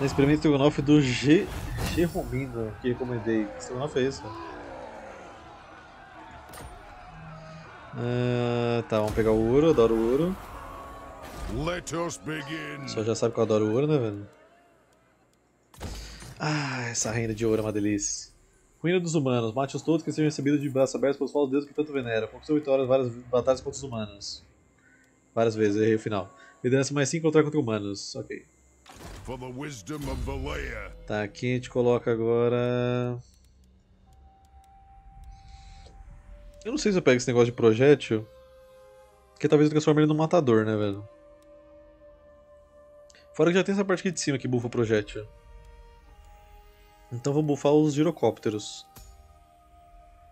Experimento estrogonofe do G. G Romino, que recomendei. Que estrogonofe é esse? Uh, tá, vamos pegar o ouro, adoro o ouro. Só já sabe que eu adoro o ouro, né, velho? Ah, essa renda de ouro é uma delícia. Ruína dos humanos. Mate-os todos que sejam recebidos de braços abertos pelos falsos deuses que tanto venera. Conquistou vitórias várias batalhas contra os humanos. Várias vezes, errei o final. Liderança mais 5 lutar contra humanos. Ok. Tá, aqui a gente coloca agora. Eu não sei se eu pego esse negócio de projétil. Porque talvez eu transforme ele num matador, né, velho? Fora que já tem essa parte aqui de cima que bufa o projétil. Então vou bufar os girocópteros.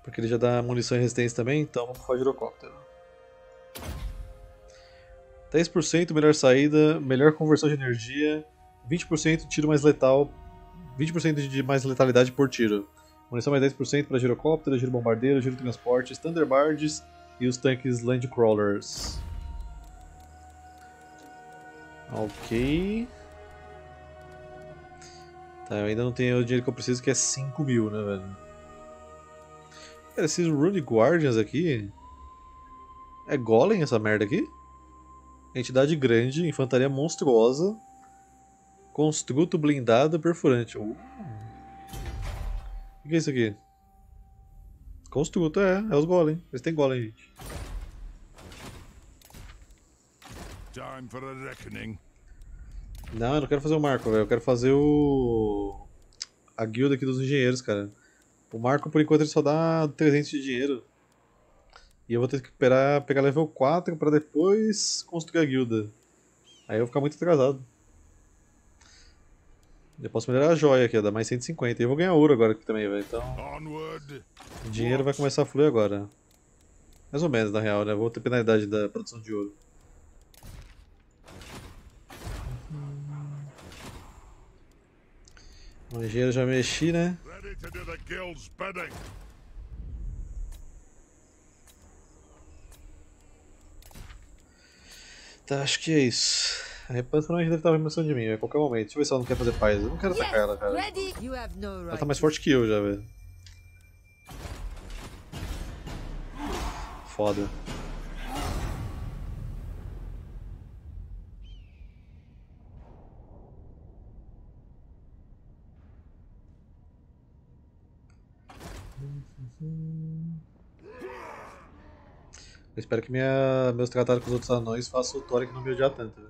Porque ele já dá munição e resistência também, então vamos bufar o girocóptero. 10% melhor saída, melhor conversão de energia, 20% tiro mais letal, 20% de mais letalidade por tiro. Munição mais 10% para girocóptero, giro bombardeiro, giro transporte, Thunderbirds e os tanques Landcrawlers. Ok. Tá, eu ainda não tenho o dinheiro que eu preciso, que é 5 mil, né, velho? Cara, esses Rune Guardians aqui... É Golem essa merda aqui? Entidade grande, infantaria monstruosa, construto blindado perfurante. Uh. O que é isso aqui? Construto, é, é os Golem. Eles têm Golem, gente. Time for a reckoning. Não, eu não quero fazer o marco, velho. Eu quero fazer o. A guilda aqui dos engenheiros, cara. O marco, por enquanto, ele só dá 300 de dinheiro. E eu vou ter que esperar pegar level 4 pra depois construir a guilda. Aí eu vou ficar muito atrasado. Eu posso melhorar a joia aqui, dá mais 150. E eu vou ganhar ouro agora aqui também, velho. Então. O dinheiro vai começar a fluir agora. Mais ou menos, na real, né? Vou ter penalidade da produção de ouro. O engenheiro já mexi, né? Tá, acho que é isso. A Repanse provavelmente deve estar uma emoção de mim a qualquer momento. Deixa eu ver se ela não quer fazer paz. Eu não quero atacar ela, cara. Ela tá mais forte que eu já, velho. Foda. Eu espero que minha, meus tratados com os outros anões façam o que não me odiar tanto. Né?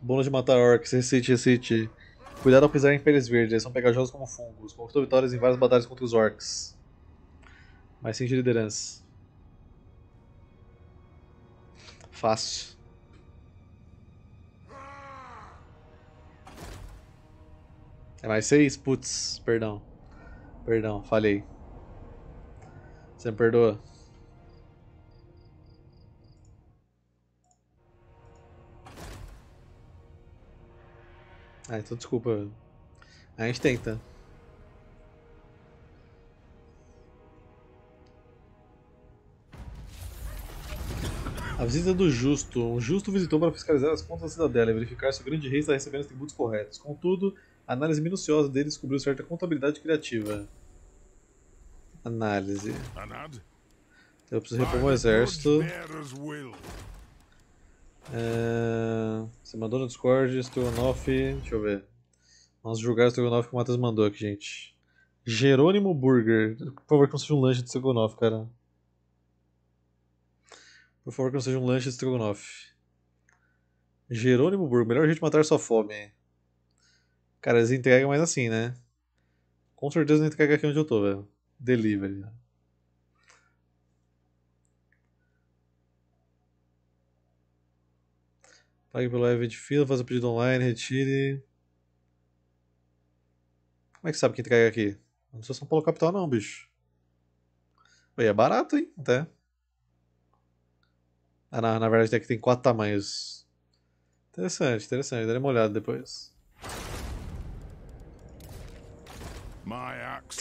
Bônus de matar orcs, recite, recite. Cuidado ao pisar em peles verdes, eles são pegajosos como fungos. Conquistou vitórias em várias batalhas contra os orcs. Mais 5 de liderança. Fácil. É mais 6? Putz, perdão. Perdão, falhei. Você me perdoa? Ah, então desculpa. A gente tenta. A visita do Justo. Um Justo visitou para fiscalizar as contas da cidadela e verificar se o grande rei está recebendo os tributos corretos. Contudo, a análise minuciosa dele descobriu certa contabilidade criativa. Análise. Eu preciso repor um exército. É... Você mandou no Discord, Strogonoff. Deixa eu ver. Vamos julgar o Strogonoff que o Matheus mandou aqui, gente. Jerônimo Burger. Por favor, que não seja um lanche de Strogonoff, cara. Por favor, que não seja um lanche de Strogonoff. Jerônimo Burger. Melhor jeito de matar sua fome. Cara, eles entregam mais assim, né? Com certeza não entrega aqui onde eu tô, velho. Delivery. Pague pelo live de fila, faça pedido online, retire. Como é que sabe que entrega aqui? Não sou São Paulo capital não, bicho. Oi, é barato, hein? Até. Ah, na, na verdade aqui tem quatro tamanhos. Interessante, interessante. Darei uma olhada depois.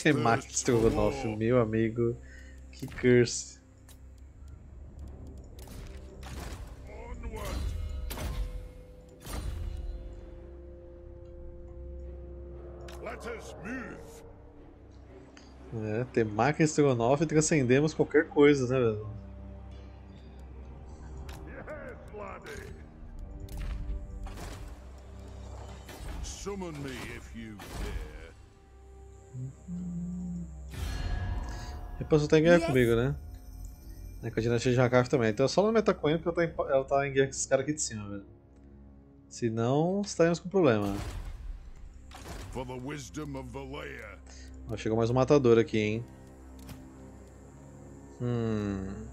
Que Max Strogonoff, meu amigo. Que curse. É, ter máquina estrogonofe transcendemos qualquer coisa, né, velho? Summon me if you dare. Depois você tá em guerra yes. comigo, né? É com a dinastia de Hakaf também. Então é só no Metacoin porque ela tá, em, ela tá em guerra com esses caras aqui de cima, velho. Senão, estaremos com problema. Ó, chegou mais um matador aqui, hein? Hum.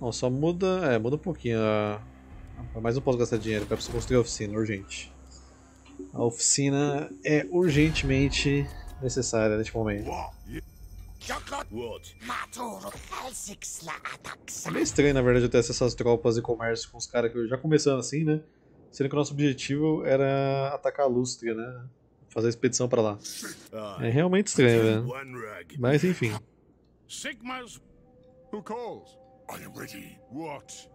Bom, só muda. É, muda um pouquinho. Mas não posso gastar dinheiro, eu preciso construir a oficina, urgente. A oficina é urgentemente necessária neste momento. É meio estranho, na verdade, eu ter essas tropas de comércio com os caras que já começando assim, né? Sendo que o nosso objetivo era atacar a Lústria, né? Fazer a expedição pra lá. É realmente estranho, velho. Mas enfim. Sigmas, who calls? Are you ready? What?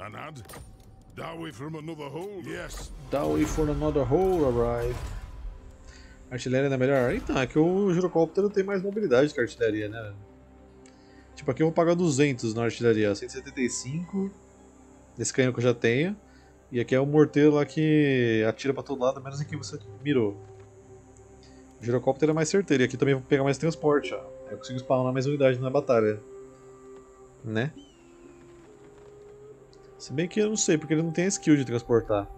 Anad? Dowey from another hole? Yes. Dowey from another hole arrive. Artilharia ainda é melhor? Então, é que o girocóptero tem mais mobilidade que a artilharia, né? Tipo, aqui eu vou pagar 200 na artilharia, 175 nesse canhão que eu já tenho. E aqui é o morteiro lá que atira pra todo lado, menos em que você mirou. O girocóptero é mais certeiro, e aqui também vou pegar mais transporte, ó. Eu consigo spawnar mais unidade na batalha. Né? Se bem que eu não sei, porque ele não tem skill de transportar.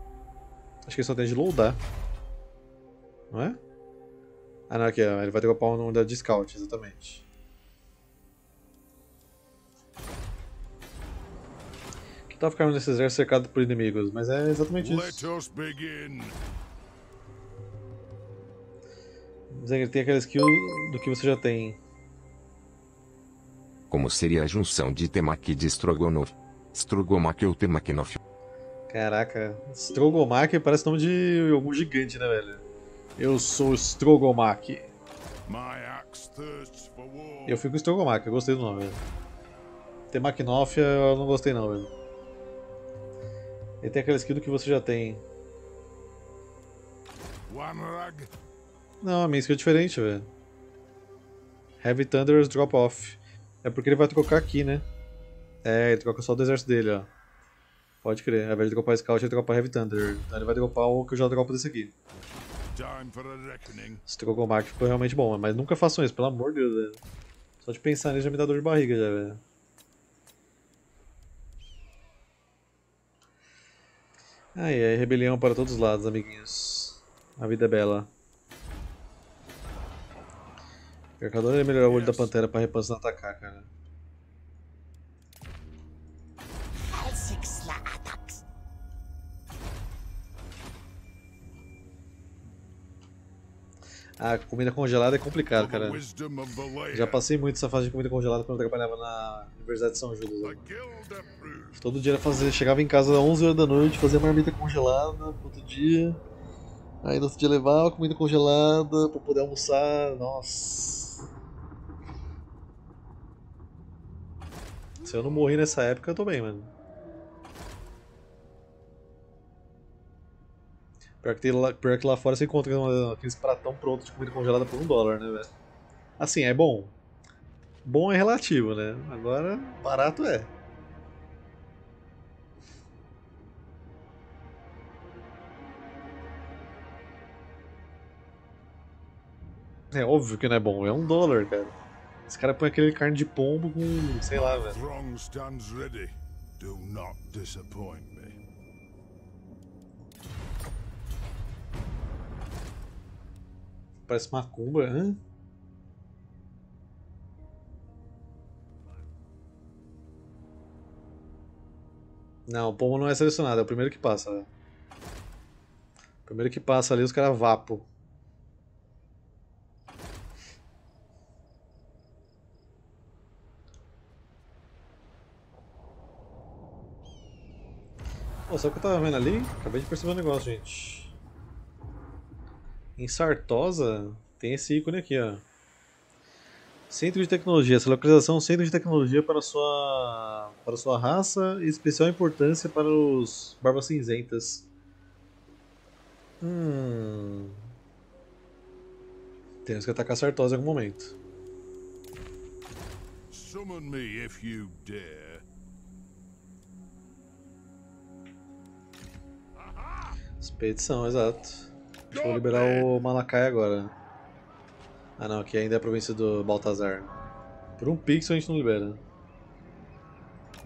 Acho que ele só tem de loadar. Não é? Ah não, aqui ele vai dropar uma unidade de scout, exatamente. Tá ficando nesse exército cercado por inimigos, mas é exatamente isso. Ele tem aquela skill do que você já tem. Como seria a junção de Temaki e de Strogonov? Strogomak ou Temakinov? Caraca, Strogomak parece nome de algum gigante, né, velho? Eu sou Strogomak. Eu fico Strogomak, eu gostei do nome. Velho. Temaknofia eu não gostei não, velho. Ele tem aquela skill que você já tem. Não, a minha skill é diferente, velho. Heavy Thunder's Drop Off. É porque ele vai trocar aqui, né? É, ele troca só do exército dele, ó. Pode crer. Ao invés de dropar Scout, ele dropa Heavy Thunder. Então ele vai dropar o que eu já dropo desse aqui. Esse Trogomark ficou realmente bom, mas nunca façam isso, pelo amor de Deus, velho. Só de pensar nisso já me dá dor de barriga já, velho. Ai ai, rebelião para todos os lados, amiguinhos. A vida é bela. O Mercador é melhorar o olho da pantera para Repanse não atacar, cara. A comida congelada é complicado, cara. Já passei muito essa fase de comida congelada quando eu trabalhava na Universidade de São Judas. Né? Todo dia era fazer, chegava em casa às 11 horas da noite, fazia marmita congelada outro dia. Aí no outro dia levava comida congelada pra poder almoçar. Nossa. Se eu não morri nessa época, eu tô bem, mano. Pior que, lá, pior que lá fora você encontra aqueles pratão pronto de comida congelada por um dólar, né, velho? Assim, é bom. Bom é relativo, né? Agora, barato é. É óbvio que não é bom, é um dólar, cara. Esse cara põe aquele carne de pombo com, sei lá, velho. Parece macumba, hã? Não, o pombo não é selecionado, é o primeiro que passa, né? O primeiro que passa ali, os caras vapo. Pô, sabe o que eu tava vendo ali? Acabei de perceber um negócio, gente. Em Sartosa tem esse ícone aqui, ó. Centro de tecnologia. Essa localização é um centro de tecnologia para sua para sua raça e especial importância para os barbas cinzentas. Hum. Temos que atacar Sartosa em algum momento. Summon me if you dare. Expedição, exato. Deixa eu liberar o Malakai agora. Ah não, aqui ainda é a província do Baltazar. Por um pixel a gente não libera.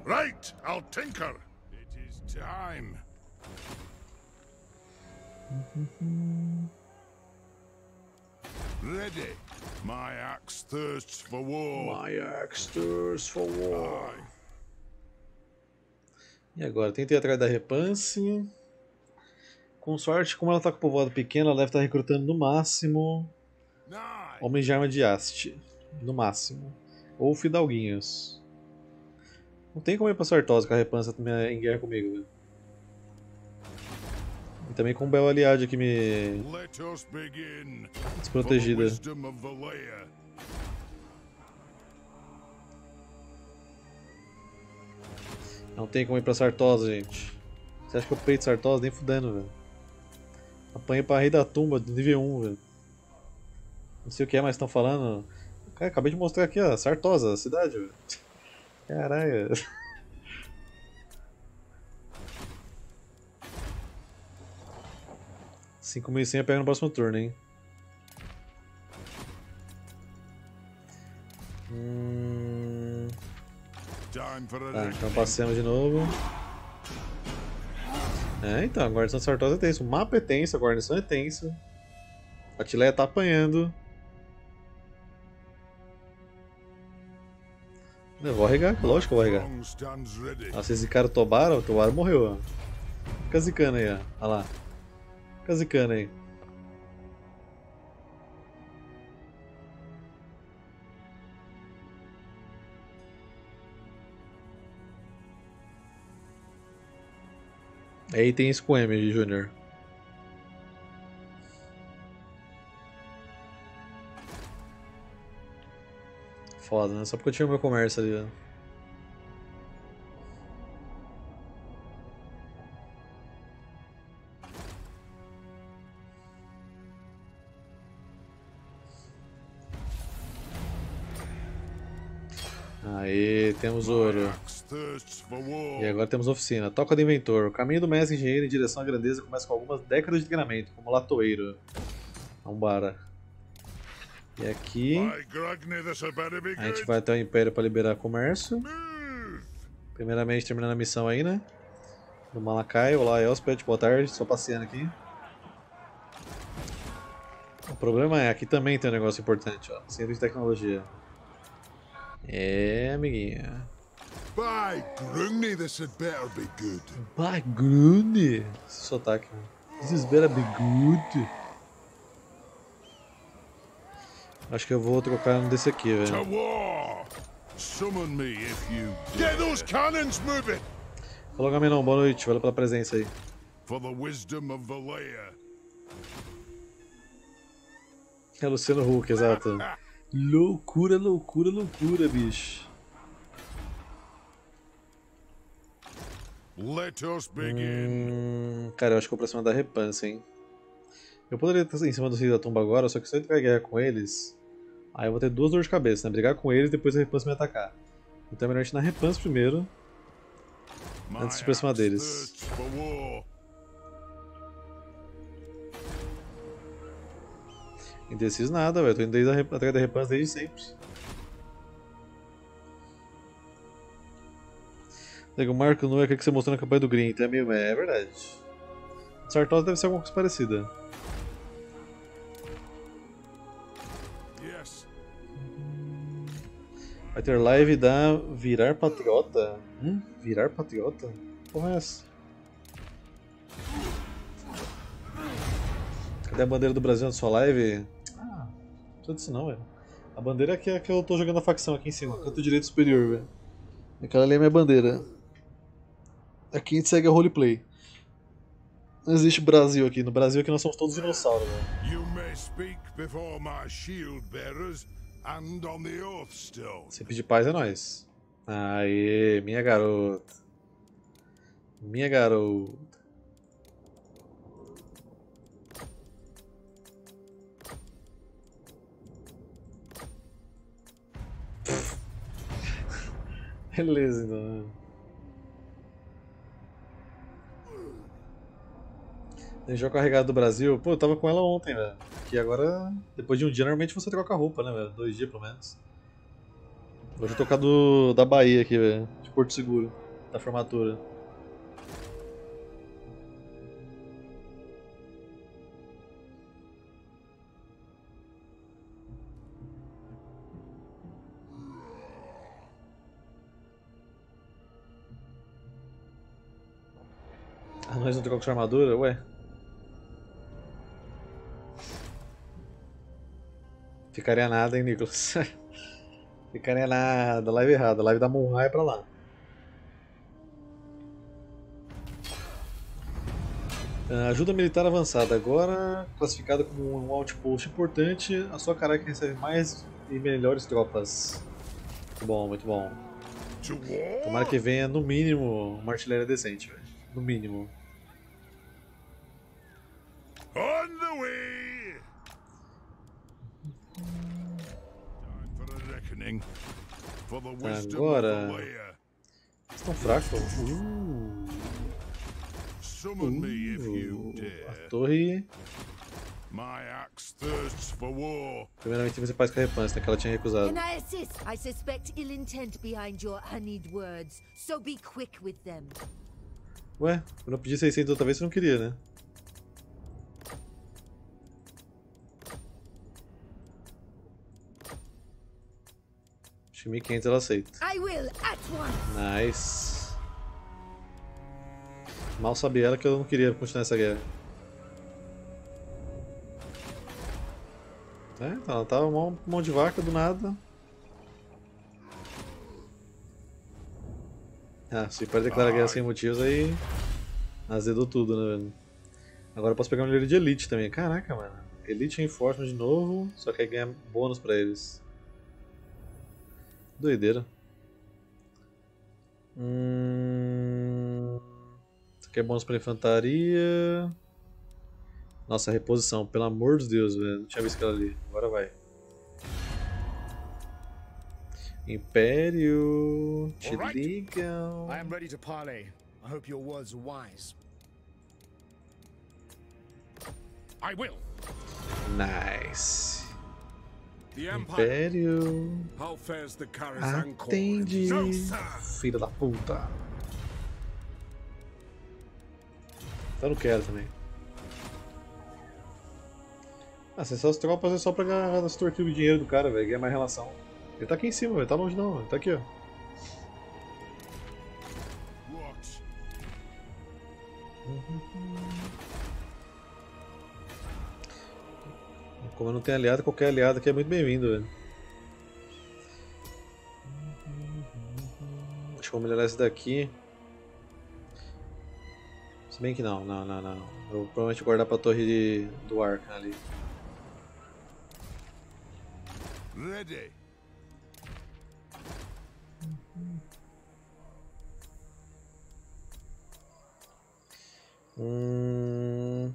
Right, I'll tinker. It is time. Ready. My axe thirsts for war. My axe thirsts for war. E agora, tentei atrás da Repance. Com sorte, como ela tá com o povoado pequeno, ela deve estar tá recrutando no máximo homens de arma de haste. No máximo. Ou fidalguinhos. Não tem como ir pra Sartosa com a Repança em guerra comigo, velho. E também com o Bel Aliade aqui me. desprotegida. Não tem como ir pra Sartosa, gente. Você acha que eu peito Sartosa? Nem fudendo, velho. Apanhei pra Rei da Tumba, do nível 1, velho. Não sei o que é, mas estão falando. Cara, acabei de mostrar aqui, ó. Sartosa, a cidade, velho. Caralho. 5.100 pega no próximo turno, hein? Hum... Tá, então passemos de novo. É, então, a guarnição Sartosa é tensa. O mapa é tenso, a guarnição é tensa. A Tileia tá apanhando. Eu vou arregar, lógico que eu vou arregar. Nossa, esse cara Tobara, o Tobara morreu, ó. Zicando aí, ó. Olha lá. Zicando aí. Tem isso com M, Júnior. Foda, né? Só porque eu tinha meu comércio ali, ó. Aí, temos ouro. E agora temos oficina. Toca do inventor. O caminho do mestre engenheiro em direção à grandeza começa com algumas décadas de treinamento, como latoeiro. Vambora. E aqui. A gente vai até o Império para liberar comércio. Primeiramente terminando a missão aí, né? Do Malakai. Olá, Elspeth, boa tarde. Só passeando aqui. O problema é, aqui também tem um negócio importante, ó. Centro de tecnologia. É, amiguinha. By this had better be good. By Gruni? Esse sotaque. This is better be good. Acho que eu vou trocar um desse aqui, velho. Summon me if you Get those cannons moving. Falou, Gaminão, boa noite. Valeu pela presença aí. For the wisdom of Valea. É Luciano Huck, exato. Loucura, loucura, loucura, bicho. Let us begin. Hum, cara, eu acho que eu vou pra cima da Repanse, hein. Eu poderia estar em cima do Rei da Tumba agora, só que se eu entrar em guerra com eles, aí eu vou ter duas dores de cabeça, né? Brigar com eles e depois a Repanse me atacar. Então é melhor a gente na Repanse primeiro, antes de ir pra cima deles. Indeciso nada, velho. Tô indo desde a, atrás da Repanse desde sempre. O Marco não é aquele que você mostrou na campanha do Green, então é meio. É, é verdade. Sartosa deve ser alguma coisa parecida. Vai ter live da Virar Patriota? Hum? Virar Patriota? Porra é essa? Cadê a bandeira do Brasil na sua live? precisa disso não, velho. A bandeira aqui é que eu tô jogando a facção aqui em cima, canto direito superior, velho. Aquela ali é minha bandeira. É aqui a gente segue a roleplay. Não existe Brasil aqui. No Brasil aqui nós somos todos dinossauros. Né? Se pedir paz é nós. Aê, minha garota. Minha garota. Beleza, então. Né? Tem jogo carregado do Brasil. Pô, eu tava com ela ontem, velho. Que agora, depois de um dia, normalmente você troca a roupa, né, velho? Dois dias pelo menos. Hoje eu tô com a do, da Bahia aqui, velho. De Porto Seguro, da formatura. Ah, nós não trocamos armadura? Ué. Ficaria nada, hein, Nicolas? Ficaria nada, live errada, live da Monrai é pra lá. Uh, ajuda militar avançada, agora classificada como um outpost importante, a sua característica recebe mais e melhores tropas. Muito bom, muito bom. Tomara que venha no mínimo uma artilharia decente, véio. no mínimo. On the way! Agora. Estão fracos? Uh. Uh. A torre. Primeiramente você faz carrepança, né, que ela tinha recusado. Can I assist? I suspect ill intent behind your honeyed words, so be quick with them. Ué, quando eu pedi 600 outra vez você não queria, né? Acho que 1500 ela aceita. Nice. Mal sabia ela que eu não queria continuar essa guerra. É, então ela tava um mão de vaca do nada. Ah, se pode declarar guerra sem motivos aí. Azedou tudo, né, velho? Agora eu posso pegar um líder de elite também. Caraca, mano. Elite Enforcement de novo, só que aí ganha bônus pra eles. Doideira. Hum... Isso aqui é bônus pra infantaria. Nossa, reposição, pelo amor de Deus, velho. Não tinha visto aquela ali. Agora vai. Império. Te ligam. I am ready to parley. I hope your words are wise. I will. Nice. Império. Atende. Filha da puta. Eu não quero também. Ah, se essas tropas é só pra ganhar as torturas de dinheiro do cara, velho. Ganhar mais relação. Ele tá aqui em cima, velho. Tá longe não, ele tá aqui, ó. Como eu não tenho aliado, qualquer aliado aqui é muito bem-vindo, velho. Acho que vou melhorar esse daqui. Se bem que não, não, não, não. Eu vou provavelmente guardar pra torre de, do Arca ali. Ready. Hum...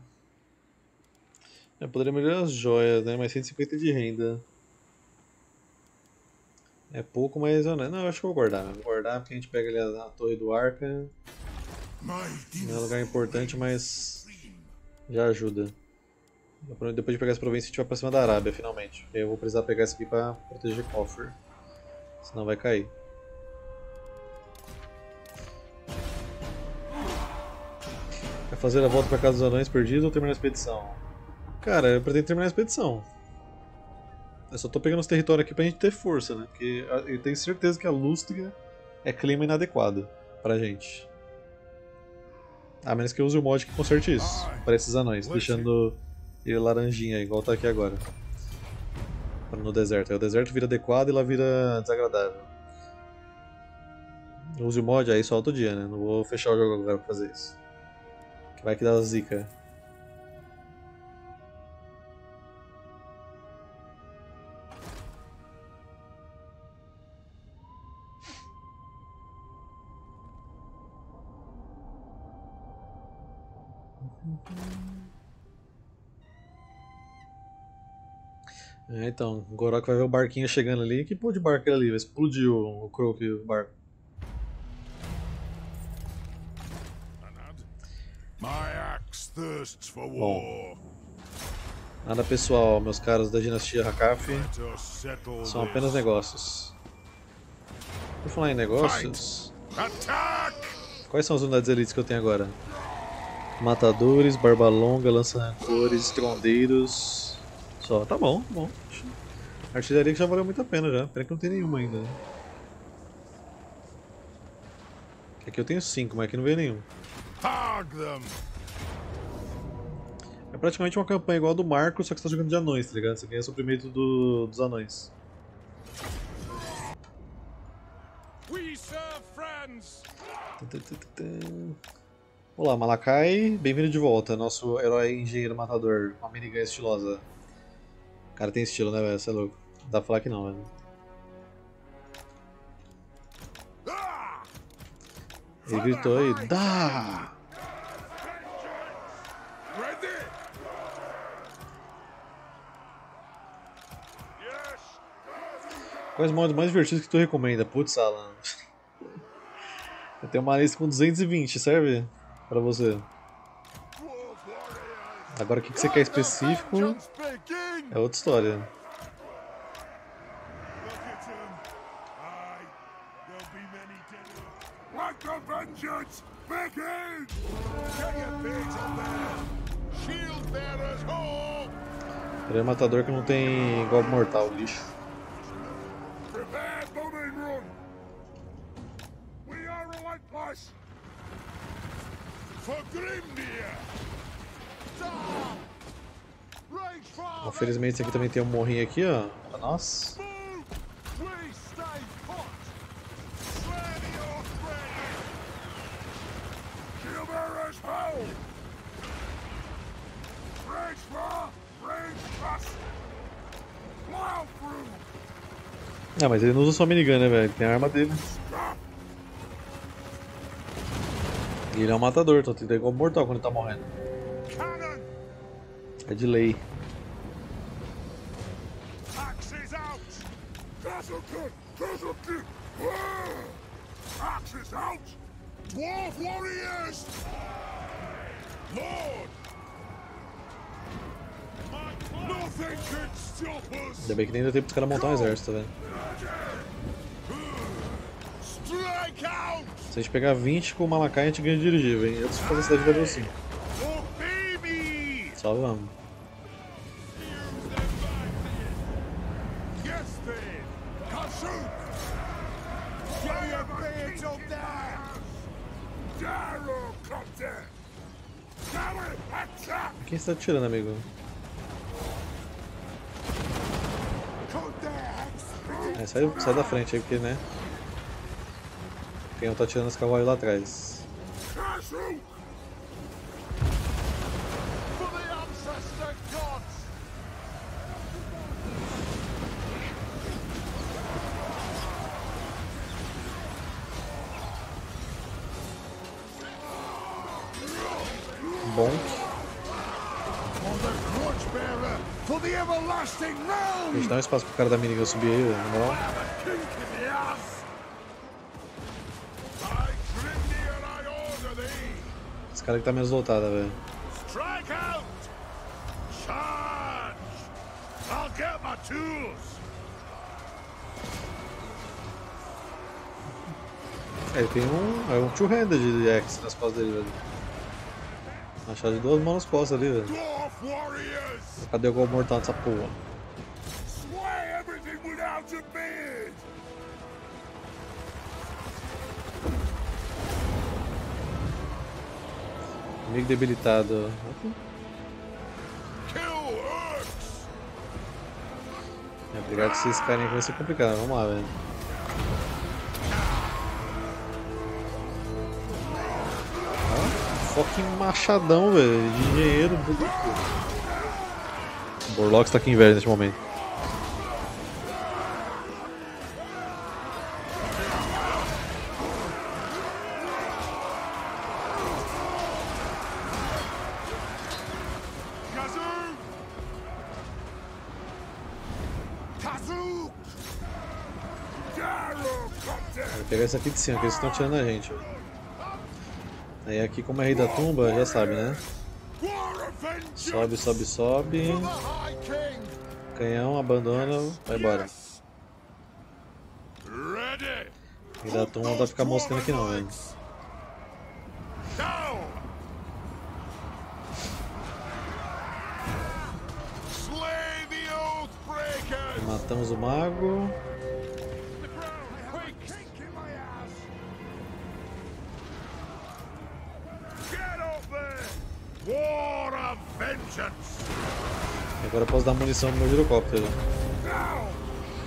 Eu poderia melhorar as joias, né? Mais 150 de renda. É pouco, mas eu não, não eu acho que vou guardar. Vou guardar porque a gente pega ali a, a torre do Arca. Não é um lugar importante, mas já ajuda. Depois de pegar essa província, a gente vai pra cima da Arábia, finalmente. Eu vou precisar pegar isso aqui pra proteger Coffer. Senão vai cair. Vai fazer a volta pra casa dos anões perdidos ou terminar a expedição? Cara, eu pretendo terminar a expedição. Eu só tô pegando os territórios aqui pra gente ter força, né? Porque eu tenho certeza que a Lústriga é clima inadequado pra gente. A menos que eu use o mod que conserte isso, para esses anões, deixando ele laranjinha, igual tá aqui agora. No deserto. Aí o deserto vira adequado e lá vira desagradável. Use o mod, aí só outro dia, né? Não vou fechar o jogo agora pra fazer isso. Que vai que dá zica. É, então, o Gorok vai ver o barquinho chegando ali. Que pôr de barco ali? Vai explodir o, o Croak e o barco. Bom. Nada pessoal, meus caros da dinastia Hakaf. São apenas negócios. Por falar em negócios. Quais são as unidades elites que eu tenho agora? Matadores, Barbalonga, Lança-Rancores, Trondeiros. Só, tá bom, tá bom. Artilharia que já valeu muito a pena já. Pena que não tem nenhuma ainda. Aqui eu tenho 5, mas aqui não veio nenhum. É praticamente uma campanha igual a do Marco, só que você tá jogando de anões, tá ligado? Você ganha suprimento do, dos anões. Olá, Malakai, bem-vindo de volta, nosso herói engenheiro matador, uma minigun estilosa. Cara tem estilo, né, velho? Você é louco. Não dá pra falar que não, velho. Ele gritou aí, dá! Quais modos mais divertidos que tu recomenda? Putz, Alan. Eu tenho uma lista com 220, serve? Pra você. Agora o que, que você quer específico é outra história. Ele é matador que não tem golpe mortal, lixo. Infelizmente esse aqui também tem um morrinho aqui, ó. Nós. Ah, mas ele não usa só minigun, né, velho? Tem a arma dele. E ele é um matador, então tem que igual mortal quando ele tá morrendo. É de lei. Bem que nem deu tempo dos caras montar um exército, velho. Se a gente pegar 20 com o Malakai, a gente ganha dirigível, hein? Antes de fazer a cidade level 5. Só vamos. Quem está atirando, amigo? É, sai, sai da frente aí, porque, né? Tem um tá tirando os cavalos lá atrás. Bom. A gente dá um espaço pro cara da minigun subir aí, na moral. Esse cara que tá menos lotada, velho. É, ele tem um. É um two-handed de X nas costas dele, velho. Machado de duas mãos nas costas ali, velho. Cadê o gol mortal dessa porra? Amigo debilitado. É, brigar com esses carinhas vai ser complicado, vamos lá, velho. fucking machadão, velho. De engenheiro bonito. O Borlox está aqui em inveja neste momento. Vou pegar esse aqui de cima, que eles estão tirando a gente. Aí aqui como é rei da tumba, já sabe, né? Sobe, sobe, sobe. Canhão, abandona, vai embora. Rei da tumba não dá pra ficar moscando aqui não, velho. Matamos o mago. Posso dar munição no meu girocóptero.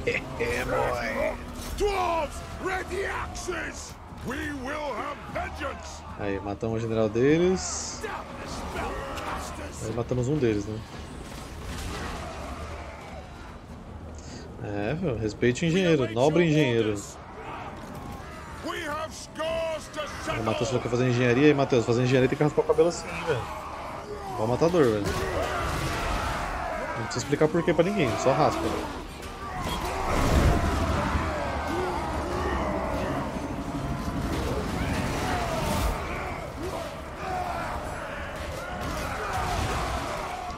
É, boy. Dwarves, ready axes! We will have vengeance! Aí, matamos o general deles. Aí matamos um deles, né? É, meu, respeite o engenheiro, nobre engenheiro. O Matheus falou que ia fazer engenharia, e Matheus, fazer engenharia tem que raspar o cabelo assim, velho. Igual matador, velho. Precisa explicar porquê pra ninguém, só raspa.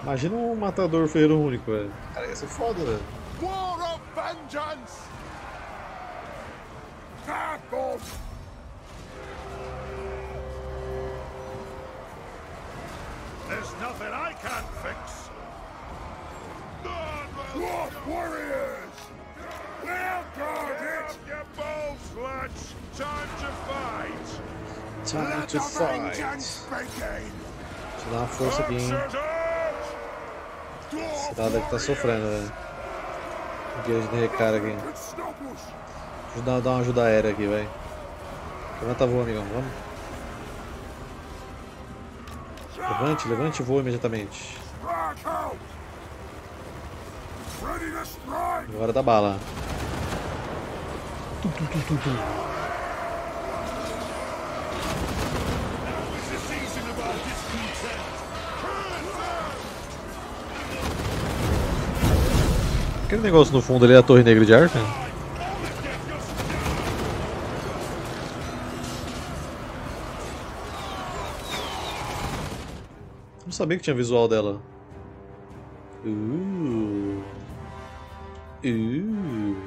Imagina um matador ferreiro único, velho. Cara, ia ser foda, velho. War of vengeance! There's nothing I can't Time to fight! Deixa eu dar uma força aqui, hein? Esse dado aqui tá sofrendo, velho. Guia de recara aqui. Deixa eu dar, uma ajuda aérea aqui, velho. Levanta voo, amigão, vamos. Levante, levante e voa imediatamente. Agora dá bala. Tum, tum, tum, Aquele negócio no fundo ali é a torre negra de arca? Não sabia que tinha visual dela. Uh. Uh.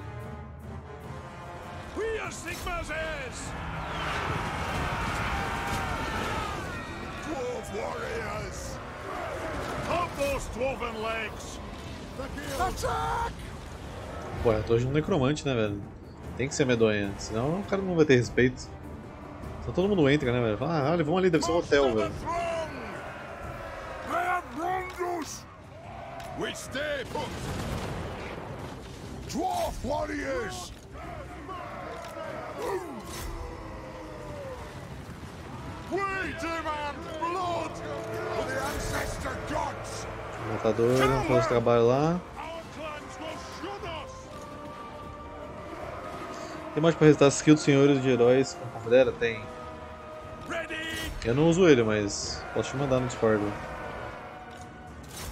We are Sigma's heirs! Dwarf warriors! Up those dwarven legs! Pô, a torre de um necromante, né, velho? Tem que ser medonha, senão o cara não vai ter respeito. Só todo mundo entra, né, velho? Fala, ah, olha, vamos ali, deve ser um hotel, velho. We stay put. Dwarf warriors. We demand blood for the ancestor gods. Matador, vamos fazer esse trabalho lá. Tem mais pra restar skill dos senhores de heróis com confedera? Tem. Eu não uso ele, mas posso te mandar no Discord.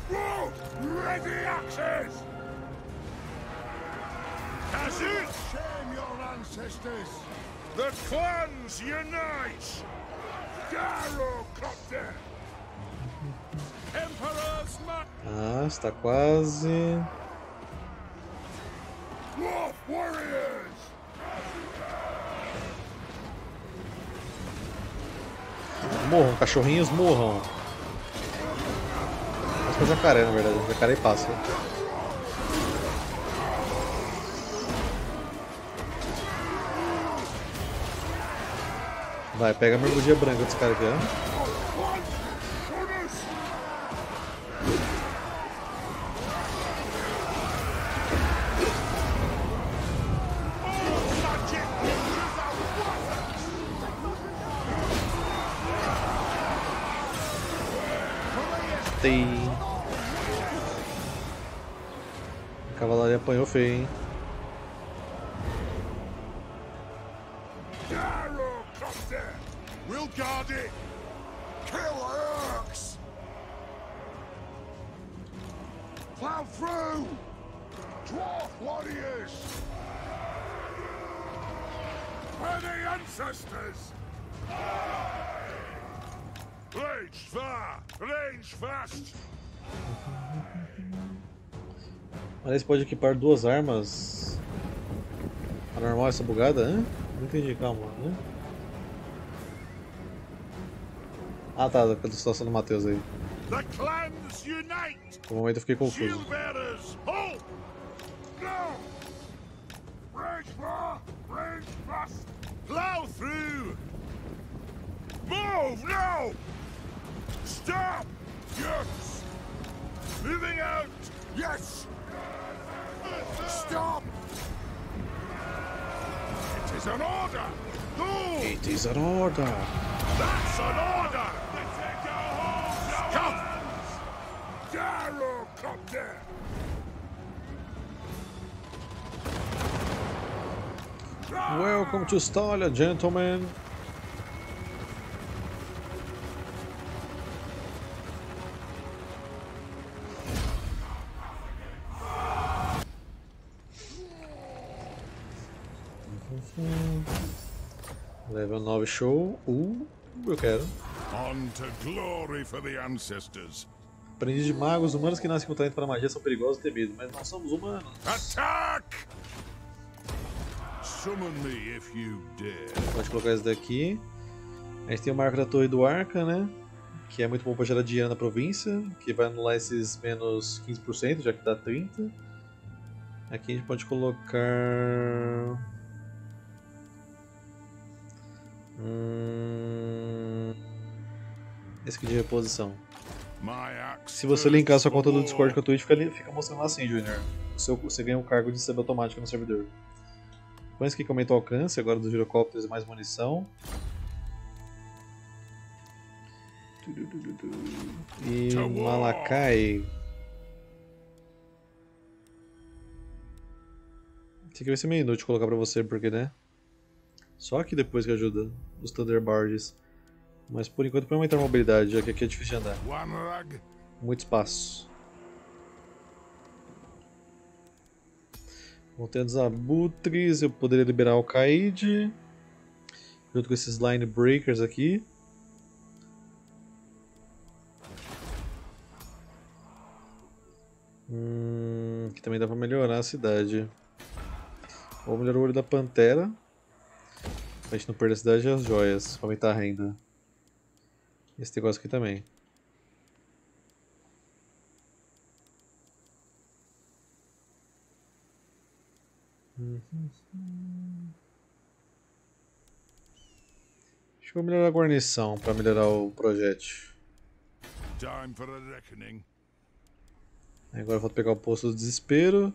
Ready axes! Shame your ancestors! The clans unite! Garrocopter! Ah, está quase. Morram, cachorrinhos morram. Acho que é jacaré, na verdade. Jacaré e pássaro. Vai, pega a mergulhinha branca desse cara aqui, ó. 飞。Aliás, pode equipar duas armas. Anormal essa bugada, hein? Não entendi, calma. Né? Ah tá, da situação do Matheus aí. The clans unite. No momento eu fiquei confuso. Plow through. Move now! Stop! Yes! Moving out! Yes! Stop! It is an order! Go! It is an order! That's an order! Come! Darrow, come there! Welcome to Stalia, gentlemen! 9 show. Uh, eu quero. On to glory for the ancestors. Aprendiz de magos, humanos que nascem com talento para magia são perigosos e temidos, mas nós somos humanos. Attack! Pode colocar esse daqui. A gente tem o marco da torre do Arca, né? Que é muito bom para gerar dinheiro na província, que vai anular esses menos 15%, já que dá 30%. Aqui a gente pode colocar... Hum... Esse aqui de reposição. Se você linkar sua conta do Discord com a Twitch, fica, fica mostrando assim, Junior. Seu, você ganha um cargo de sub automático no servidor. Põe esse aqui que aumenta o alcance agora dos girocópteros e mais munição. E Malakai. Esse aqui vai ser meio inútil colocar pra você, porque né? Só que depois que ajuda os Thunderbirds. Mas por enquanto para aumentar a mobilidade, já que aqui é difícil de andar. Muito espaço. Montando os abutres, eu poderia liberar o Kaid. Junto com esses Line Breakers aqui. Hum, que também dá pra melhorar a cidade. Vou melhorar o olho da Pantera. Pra gente não perder a cidade e as joias, pra aumentar a renda. Esse negócio aqui também. Deixa eu melhorar a guarnição para melhorar o projétil. Agora falta pegar o posto do desespero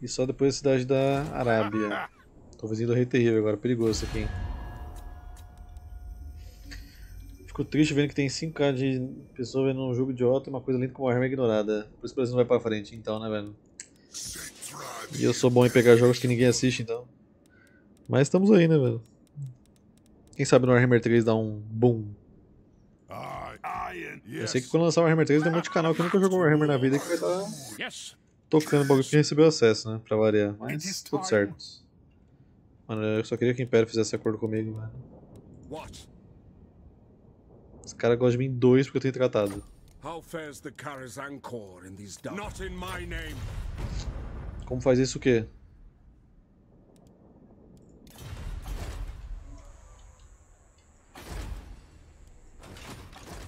e só depois a cidade da Arábia. Tô vizinho do Rei Terrível agora, perigoso isso aqui. Fico triste vendo que tem 5k de pessoas vendo um jogo idiota e uma coisa linda como a arma ignorada. Por isso que o Brasil não vai pra frente, então, né, velho? E eu sou bom em pegar jogos que ninguém assiste, então. Mas estamos aí, né, velho? Quem sabe no Warhammer 3 dá um boom. Eu sei que quando lançar o Warhammer 3 tem um monte de canal que nunca jogou Warhammer na vida que vai estar tá tocando o bagulho que recebeu acesso, né? Pra variar. Mas tudo certo. Mano, eu só queria que o Império fizesse acordo comigo, mano. Os caras gostam de mim dois porque eu tenho tratado. Como faz isso o quê?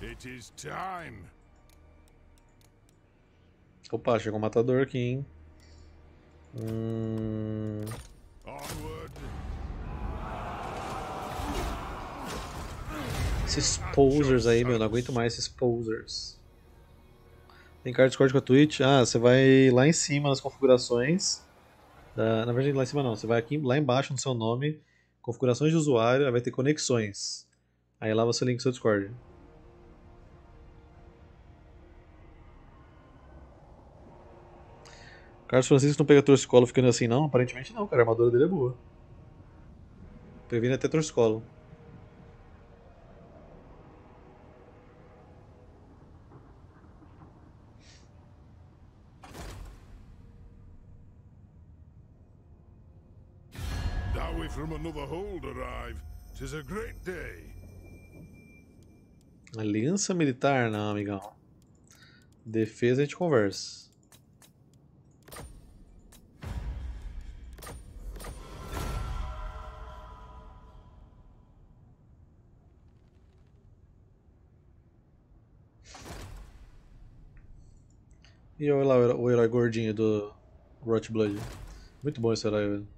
It is time. Opa, chegou um matador aqui, hein? Hum... Esses posers aí, meu, não aguento mais esses posers. Card Discord com a Twitch. Ah, você vai lá em cima nas configurações. Da... Na verdade, lá em cima não. Você vai aqui lá embaixo no seu nome, configurações de usuário, aí vai ter conexões. Aí lá você linka seu Discord. Carlos Francisco não pega torcicolo ficando assim, não? Aparentemente não, cara. A armadura dele é boa. Previne até torcicolo. from another hold arrive. Tis a great day. Aliança militar? Não, amigão. Defesa a gente conversa. E olha lá o herói gordinho do Rot Blood. Muito bom esse herói, velho.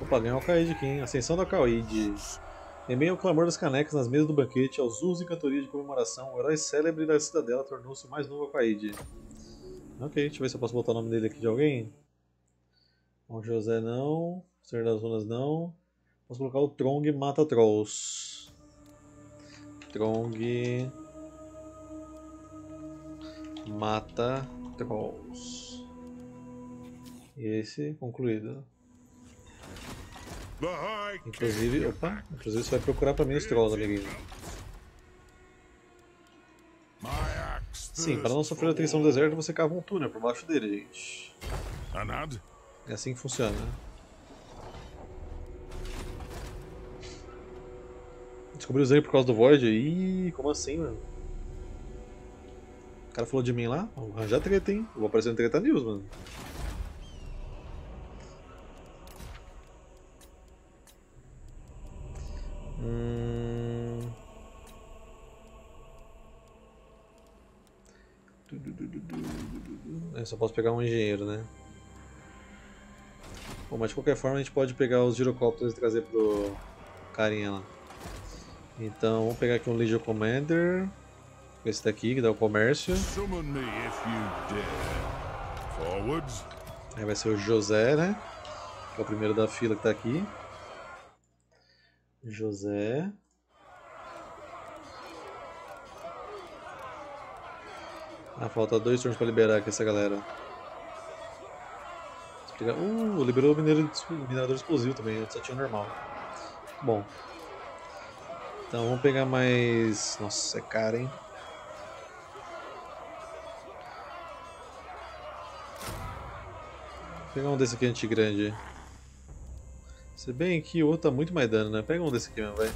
Opa, ganhou o Kaid aqui, hein? Ascensão da Kaid. Em meio ao clamor das canecas nas mesas do banquete, aos usos e cantorias de comemoração, o herói célebre da cidadela tornou-se mais novo Kaid. Ok, deixa eu ver se eu posso botar o nome dele aqui de alguém. Bom, José não. Senhor das Runas não. Vamos colocar o Trong mata Trolls. Trong mata Trolls. E esse concluído. Inclusive, opa, inclusive você vai procurar pra mim os Trolls, amiguinho. Sim, para não sofrer a tensão do deserto, você cava um túnel por baixo dele, gente. É assim que funciona. Descobriu ele por causa do Void? Ih, como assim, mano? O cara falou de mim lá? Vou arranjar treta, hein? Vou aparecer no Treta News, mano. Hum... Eu só posso pegar um engenheiro, né? Bom, mas de qualquer forma a gente pode pegar os girocópteros e trazer pro carinha lá. Então vamos pegar aqui um Legion Commander. Esse daqui que dá o comércio. Aí vai ser o José, né? Que é o primeiro da fila que tá aqui. José. Ah, falta dois turnos para liberar aqui essa galera. Uh, liberou o minerador explosivo também, só tinha normal. Bom, então vamos pegar mais. Nossa, é caro, hein? Vou pegar um desse aqui anti-grande. Se bem que o outro tá muito mais dano, né? Pega um desse aqui mesmo, vai.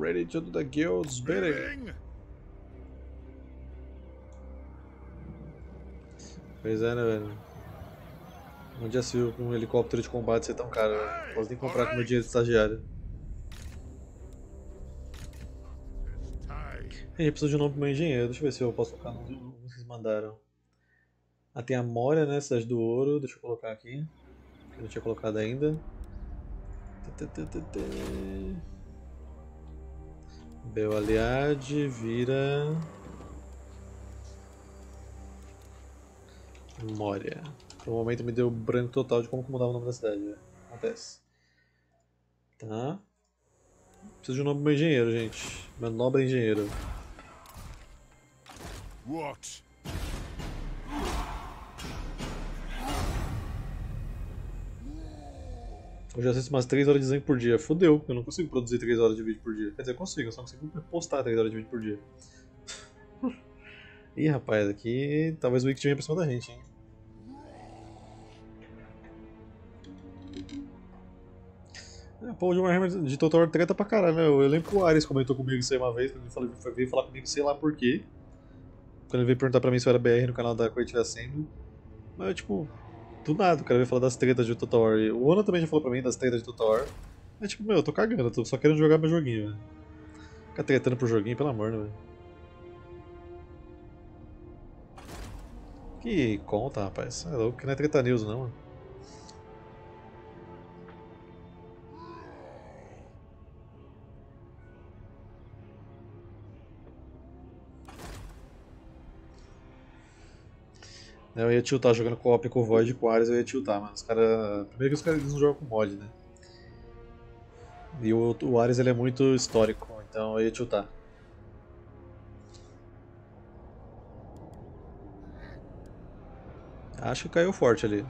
Ready to do the guild's bidding. Pois é, né, velho? Onde já se viu um helicóptero de combate ser tão caro, velho? Posso nem comprar com meu dinheiro de estagiário. A gente precisa de um nome pro meu engenheiro. Deixa eu ver se eu posso colocar no que vocês mandaram. Ah, tem a Moria, né? Cidade do Ouro. Deixa eu colocar aqui. Que eu não tinha colocado ainda. Bel Aliade vira. Moria. Por um momento me deu branco total de como mudava o nome da cidade. Né? Acontece. Tá. Preciso de um nome pro meu engenheiro, gente. Meu nobre engenheiro. What? Eu já assisto umas 3 horas de desenho por dia. Fudeu, eu não consigo produzir 3 horas de vídeo por dia. Quer dizer, eu consigo, eu só consigo postar 3 horas de vídeo por dia. Ih, rapaz, aqui talvez o Wiki venha pra cima da gente, hein? É, pô, o Warhammer de Total treta pra caralho, né? Eu lembro que o Ares comentou comigo isso aí uma vez, quando ele foi, veio falar comigo, sei lá porquê. Quando ele veio perguntar pra mim se eu era BR no canal da Creative Assembly. Mas, tipo, do nada, o cara veio falar das tretas de Total War. O Ana também já falou pra mim das tretas de Total War. Mas, tipo, meu, eu tô cagando, eu tô só querendo jogar meu joguinho, velho. Ficar tretando pro joguinho, pelo amor, né, velho. Que conta, rapaz. É louco que não é treta news, não, mano. Eu ia tiltar jogando co-op com o Void com o Ares, eu ia tiltar, mas os caras. Primeiro que os caras não jogam com mod, né? E o, o Ares ele é muito histórico, então eu ia tiltar. Acho que caiu forte ali.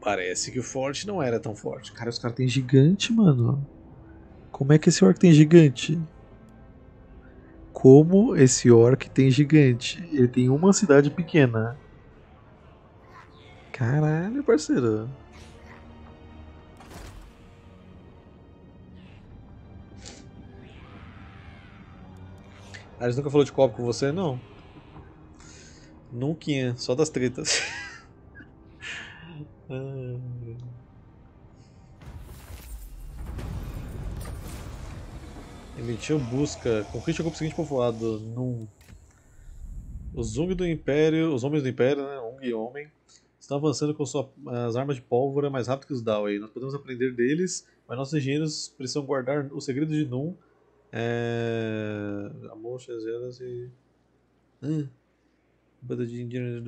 Parece que o forte não era tão forte. Cara, os caras têm gigante, mano. Como é que esse orc tem gigante? Como esse orc tem gigante? Ele tem uma cidade pequena. Caralho, parceiro. A gente nunca falou de copo com você, não? Nunca, só das tretas. Emitiu busca. Conquiste o seguinte povoado. Num... Os Zung do Império. Os homens do Império, né? Ung e Homem. Estão avançando com suas as armas de pólvora mais rápido que os Dawei. Nós podemos aprender deles, mas nossos engenheiros precisam guardar o segredo de Num é... Amor, e. Hum. Banda de indígenas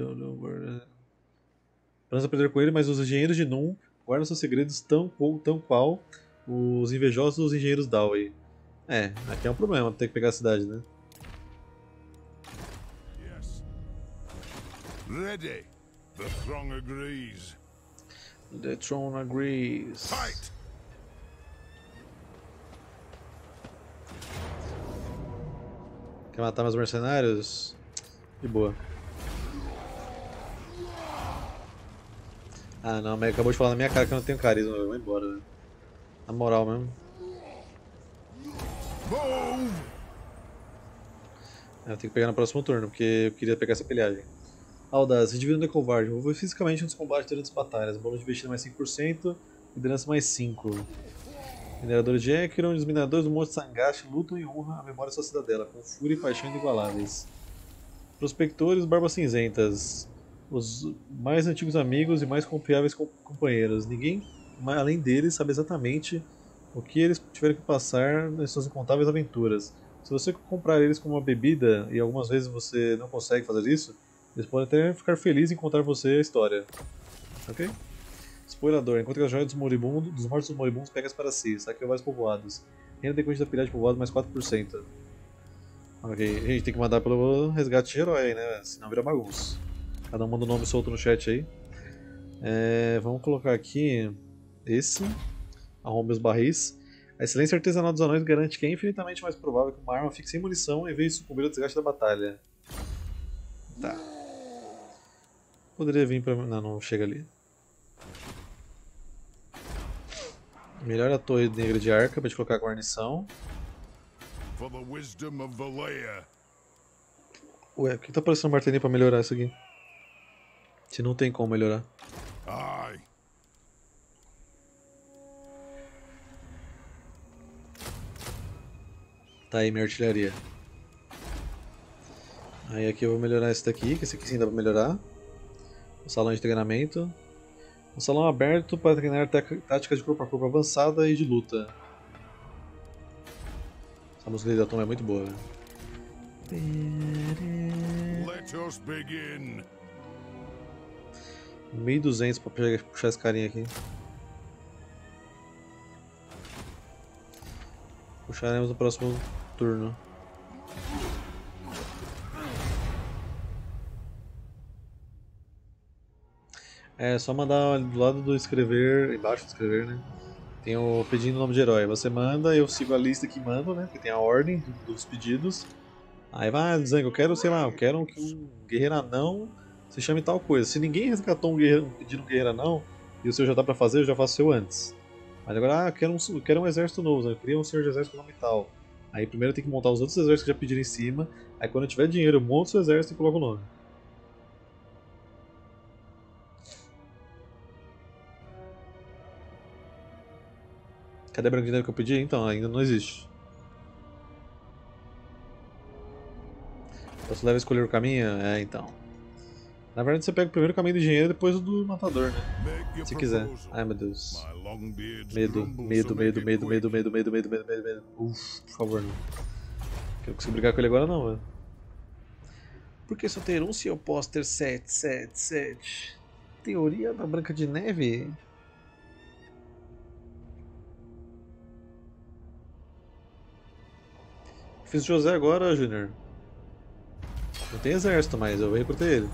Vamos aprender com ele, mas os engenheiros de Num guardam seus segredos tão, tão qual os invejosos dos engenheiros Dawei. É, aqui é um problema ter que pegar a cidade, né? Yes. Ready. The throng agrees. The throne agrees. Fight! Quer matar meus mercenários? De boa. Ah não, mas acabou de falar na minha cara que eu não tenho carisma, eu vou embora, velho. Na moral mesmo. Eu tenho que pegar no próximo turno, porque eu queria pegar essa pilhagem. Audaz, indivíduo é covarde. Envolver fisicamente nos combates durante as batalhas. Bônus de investida mais 5%, liderança mais 5%. Mineradores de Ekron, os mineradores do Monte Sangashi lutam em honra à memória da sua cidadela, com fúria e paixão inigualáveis. Prospectores Barbas Cinzentas, os mais antigos amigos e mais confiáveis companheiros. Ninguém além deles sabe exatamente o que eles tiveram que passar nas suas incontáveis aventuras. Se você comprar eles como uma bebida e algumas vezes você não consegue fazer isso, eles podem até ficar felizes em contar você a história. Ok? Spoilador, encontre as joias dos moribundos, dos mortos dos moribundos, pegas para si, saqueia vários povoados. Renda decorrente da pilhagem de povoado mais 4%. Ok, a gente tem que mandar pelo resgate de herói né? Senão vira bagunça. Cada um manda o um nome solto no chat aí. É, vamos colocar aqui esse. Arrombe os barris. A excelência artesanal dos anões garante que é infinitamente mais provável que uma arma fique sem munição em vez de sucumbir ao desgaste da batalha. Tá. Poderia vir pra... Não, não chega ali. Melhor a torre negra de arca pra gente colocar a guarnição. Ué, o que tá aparecendo martelinho pra melhorar isso aqui? Se não tem como melhorar. Ai. Tá aí minha artilharia. Aí aqui eu vou melhorar esse daqui, que esse aqui sim dá pra melhorar. O salão de treinamento. Um salão aberto para treinar táticas de corpo a corpo avançada e de luta. Essa música de Atom é muito boa. Let us begin. 1200 para puxar esse carinha aqui. Puxaremos no próximo turno. É só mandar do lado do escrever, embaixo do escrever, né? Tem o pedindo o nome de herói. Você manda, eu sigo a lista que mando, né? Que tem a ordem dos pedidos. Aí vai, ah, Zang, eu quero, sei lá, eu quero que um guerreiro anão se chame tal coisa. Se ninguém resgatou um, guerreiro, pedido um guerreiro anão e o seu já dá pra fazer, eu já faço o seu antes. Mas agora, ah, quero um, quero um exército novo, eu queria um senhor de exército nome tal. Aí primeiro tenho que montar os outros exércitos que já pediram em cima. Aí quando eu tiver dinheiro, eu monto o seu exército e coloco o nome. Cadê a branca de que eu pedi? Então, ainda não existe. Você leva a escolher o caminho? É, então. Na verdade, você pega o primeiro caminho do engenheiro e depois o do matador, né? Se quiser. Ai, meu Deus. Medo, medo, medo, medo, medo, medo, medo, medo, medo, medo, medo. Uf, por favor, não. Quero conseguir brigar com ele agora, não, velho. Por que só ter um se eu posso ter 7, 7, 7? Teoria da Branca de Neve? Fiz José agora, Júnior. Não tem exército, mas eu recrutei ele.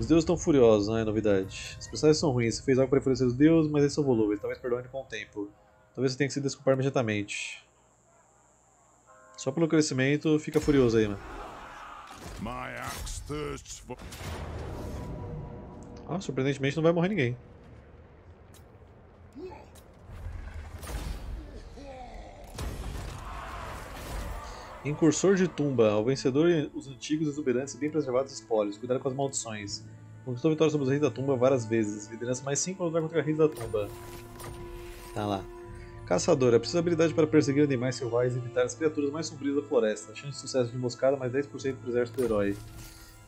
Os deuses estão furiosos, não é novidade. Os personagens são ruins, você fez algo para enfurecer os deuses, mas eles são volúveis, talvez perdoem com o tempo. Talvez você tenha que se desculpar imediatamente. Só pelo crescimento, fica furioso aí, mano. Ah, surpreendentemente não vai morrer ninguém. Incursor de tumba. Ao vencedor, os antigos exuberantes e bem preservados espólios. Cuidado com as maldições. Conquistou vitória sobre os reis da tumba várias vezes. Liderança mais 5 para lutar contra reis da tumba. Tá lá. Caçadora. Precisa de habilidade para perseguir animais selvagens e evitar as criaturas mais sombrias da floresta. Chance de sucesso de emboscada mais 10% para o exército do herói.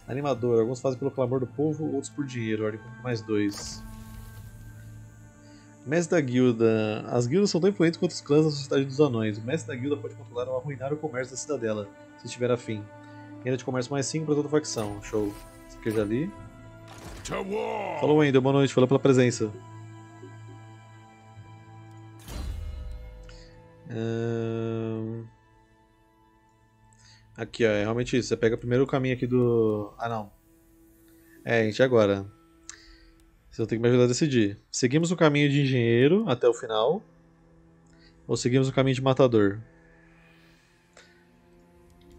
Animador. Alguns fazem pelo clamor do povo, outros por dinheiro. Ordem mais 2. Mestre da guilda. As guildas são tão influentes quanto os clãs da sociedade dos anões. O mestre da guilda pode controlar ou arruinar o comércio da cidadela, se estiver afim. Renda de comércio mais 5 para toda facção. Show. Isso aqui eu já li. Falou, Wendel. Boa noite. Falou pela presença. Aqui, ó. É realmente isso. Você pega primeiro o caminho aqui do... Ah, não. É, gente, agora. Vocês vão ter que me ajudar a decidir. Seguimos o caminho de engenheiro até o final? Ou seguimos o caminho de matador?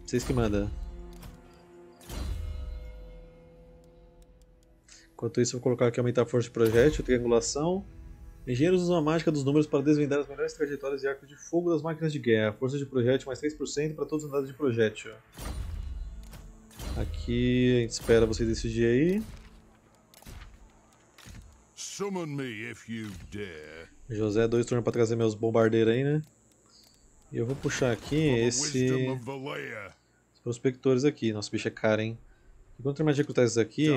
Vocês que mandam. Enquanto isso, eu vou colocar aqui aumentar a força de projétil, triangulação. Engenheiros usam a mágica dos números para desvendar as melhores trajetórias e arcos de fogo das máquinas de guerra. Força de projétil mais 3% para todos os andares de projétil. Aqui a gente espera você decidir aí. Summon me if you dare. José, dois turnos para trazer meus bombardeiros aí, né? E eu vou puxar aqui esse... Os prospectores aqui. Nossa, bicho é caro, hein? Enquanto eu terminar de recrutar esses aqui,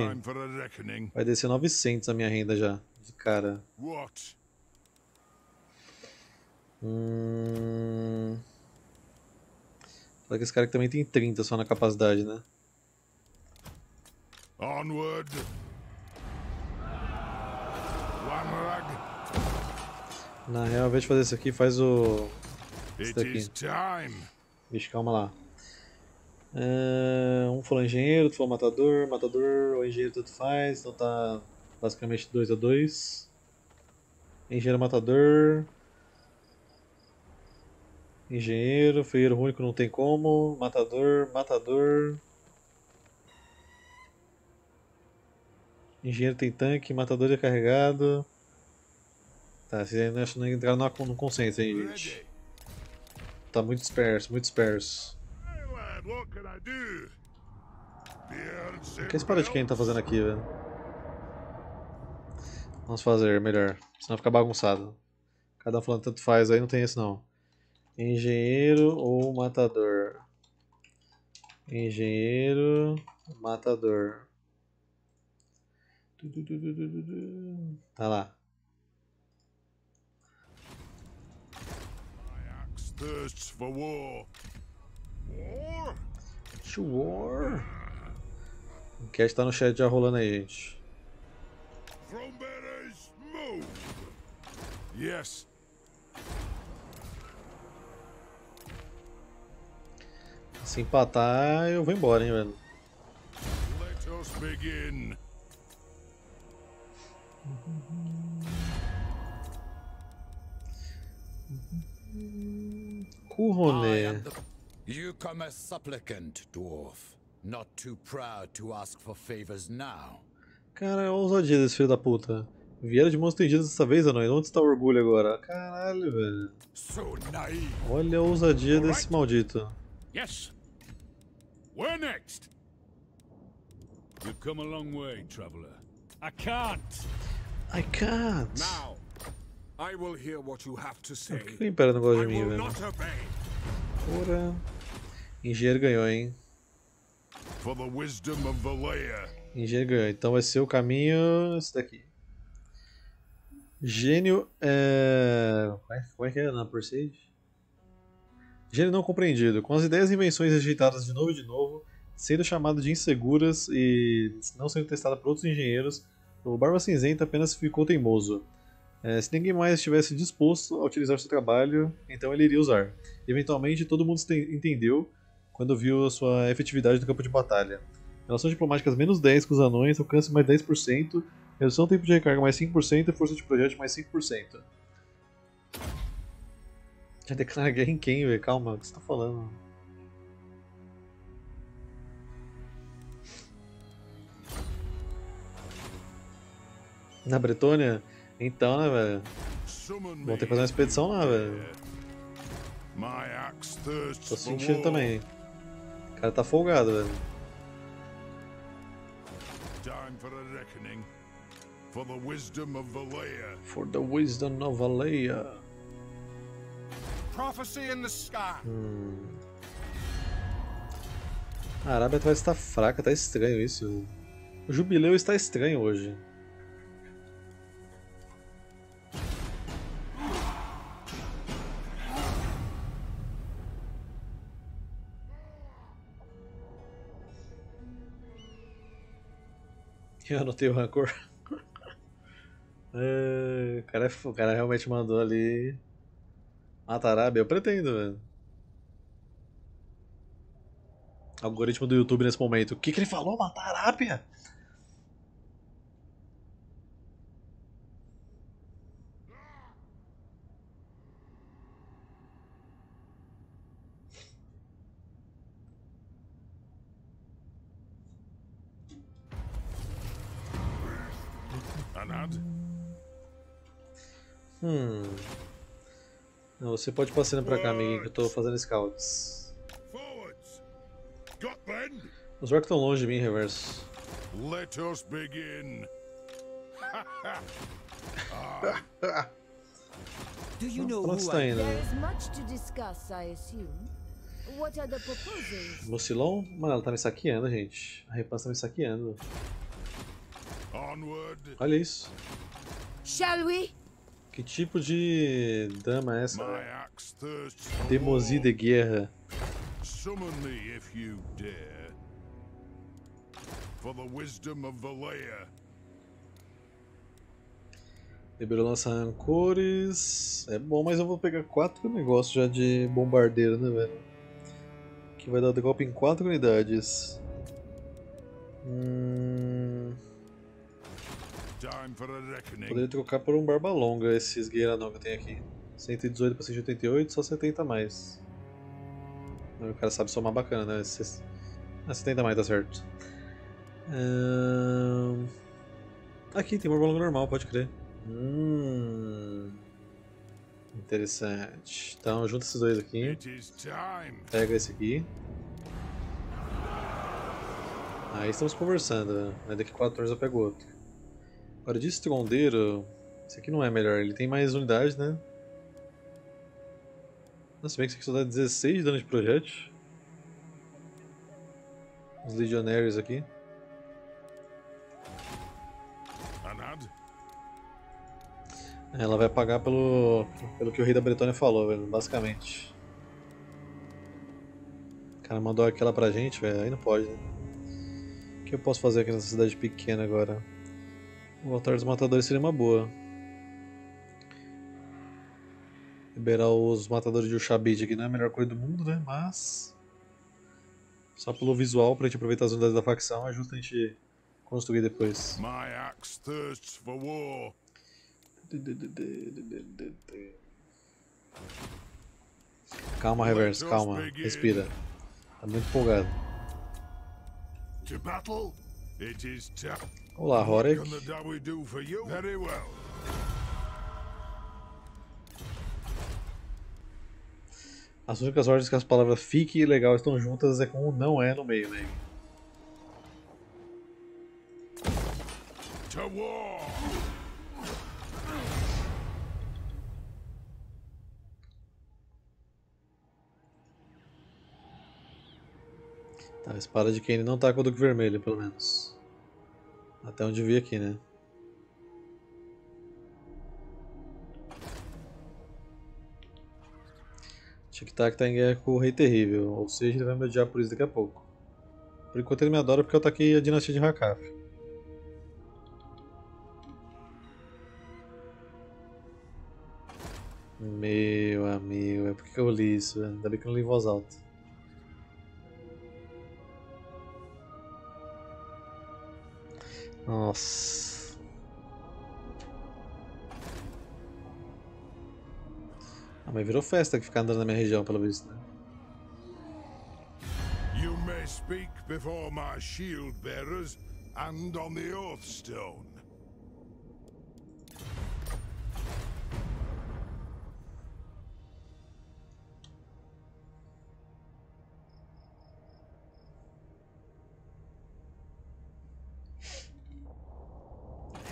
vai descer 900 a minha renda já, de cara. Hum... Fala que esse cara aqui também tem 30 só na capacidade, né? Onward. Na real, ao invés de fazer isso aqui, faz o... Isso daqui. Vixe, calma lá. Uh, um falou engenheiro, outro falou matador. Matador ou engenheiro tanto faz, então tá basicamente 2 a 2 Engenheiro matador. Engenheiro, feiro único não tem como. Matador, matador. Engenheiro tem tanque, matador é carregado. Tá, vocês ainda não entraram no consenso aí, gente. Tá muito disperso, muito disperso. O que a espada de quem tá fazendo aqui, velho? Vamos fazer melhor, senão fica bagunçado. Cada um falando tanto faz aí, não tem esse não. Engenheiro ou matador? Engenheiro, matador. Tá lá. Thirsts for war. War? War? O cast tá no chat já rolando aí, gente. move. Yes. Se empatar, eu vou embora, hein, velho. Let us begin. Kuhone. You come a supplicant, dwarf. Not too proud to ask for favors now. Cara, é a ousadia desse filho da puta. Vieram de mãos estendidas dessa vez, Anões. Onde está o orgulho agora? Caralho, velho. Olha a ousadia desse maldito. Yes. Where next? You've come a long way, traveler. I can't. I can't. Now, I will hear what you have to say. Por que o Império não gosta de mim, velho? Porra. Engenheiro ganhou, hein? For the wisdom of Engenheiro ganhou. Então vai ser o caminho... Esse daqui. Gênio é... Como é que é na Persage? Gênio não compreendido. Com as ideias e invenções rejeitadas de novo e de novo, sendo chamado de inseguras e não sendo testada por outros engenheiros, o Barba Cinzenta apenas ficou teimoso. É, se ninguém mais estivesse disposto a utilizar seu trabalho, então ele iria usar. Eventualmente, todo mundo entendeu quando viu a sua efetividade no campo de batalha. Relações diplomáticas menos 10 com os anões, alcance mais 10%, redução tempo de recarga mais 5% e força de projeto mais 5%. Já declara guerra em quem, velho? Calma, o que você tá falando? Na Bretônia? Então, né, velho? Vamos ter que fazer uma expedição lá, velho. Tô sentindo também. O cara tá folgado, velho. for the wisdom of Valea. For the wisdom of Valea. Prophecy in the sky. Hum. A Arábia vai estar fraca, tá estranho isso. O jubileu está estranho hoje. Eu anotei o rancor. é, o, cara, é o cara realmente mandou ali. Matar Arábia? Eu pretendo, velho. Algoritmo do YouTube nesse momento. O que, que ele falou? Matar você pode passar pra cá, amiguinho, que eu tô fazendo scouts. Os orcs estão longe de mim, reverso. Let us begin. Do you know who está indo? Lucilon? Mano, ela tá me saqueando, gente. A Repan tá me saqueando. Olha isso. Shall we? Que tipo de dama é essa? Demosi de guerra. Summon me if you dare. For the wisdom of lança rancores. É bom, mas eu vou pegar quatro negócios já de bombardeiro, né, velho? Que vai dar golpe em quatro unidades. Hum... Poderia trocar por um barba longa esses guerreiros que eu tenho aqui. 118 para 188, só 70 mais. O cara sabe somar bacana, né? Ah, 70 mais, tá certo. Aqui tem barba longa normal, pode crer. Hum... Interessante. Então, junta esses dois aqui. Pega esse aqui. Aí estamos conversando. Né? Daqui 4 horas eu pego outro. Agora de estrondeiro, esse aqui não é melhor, ele tem mais unidades, né? Nossa, bem que esse aqui só dá 16 de dano de projétil. Os legionários aqui. Ela vai pagar pelo, pelo que o rei da Bretônia falou, velho, basicamente. O cara mandou aquela pra gente, velho, aí não pode, né? O que eu posso fazer aqui nessa cidade pequena agora? O altar dos matadores seria uma boa. Liberar os matadores de Ushabid aqui não é a melhor coisa do mundo, né? Mas. Só pelo visual, pra gente aproveitar as unidades da facção, é justo a gente construir depois. My axe thirsts for war. Calma, Reverse, calma. Respira. Tá muito empolgado. To battle, it is Olá, Horek. As únicas ordens que as palavras fique e legal estão juntas é com o não é no meio, né? Tá, a espada de Kane não tá com o Duque Vermelho, pelo menos. Até onde vi aqui, né? Tic-Tac tá em guerra com o Rei Terrível, ou seja, ele vai me odiar por isso daqui a pouco. Por enquanto ele me adora porque eu taquei a dinastia de Hakaf. Meu amigo, é porque eu li isso, ainda bem que eu não li em voz alta. Nossa. Ah, mas virou festa que ficar andando na minha região, pelo visto, né? You may speak before my shield bearers and on the.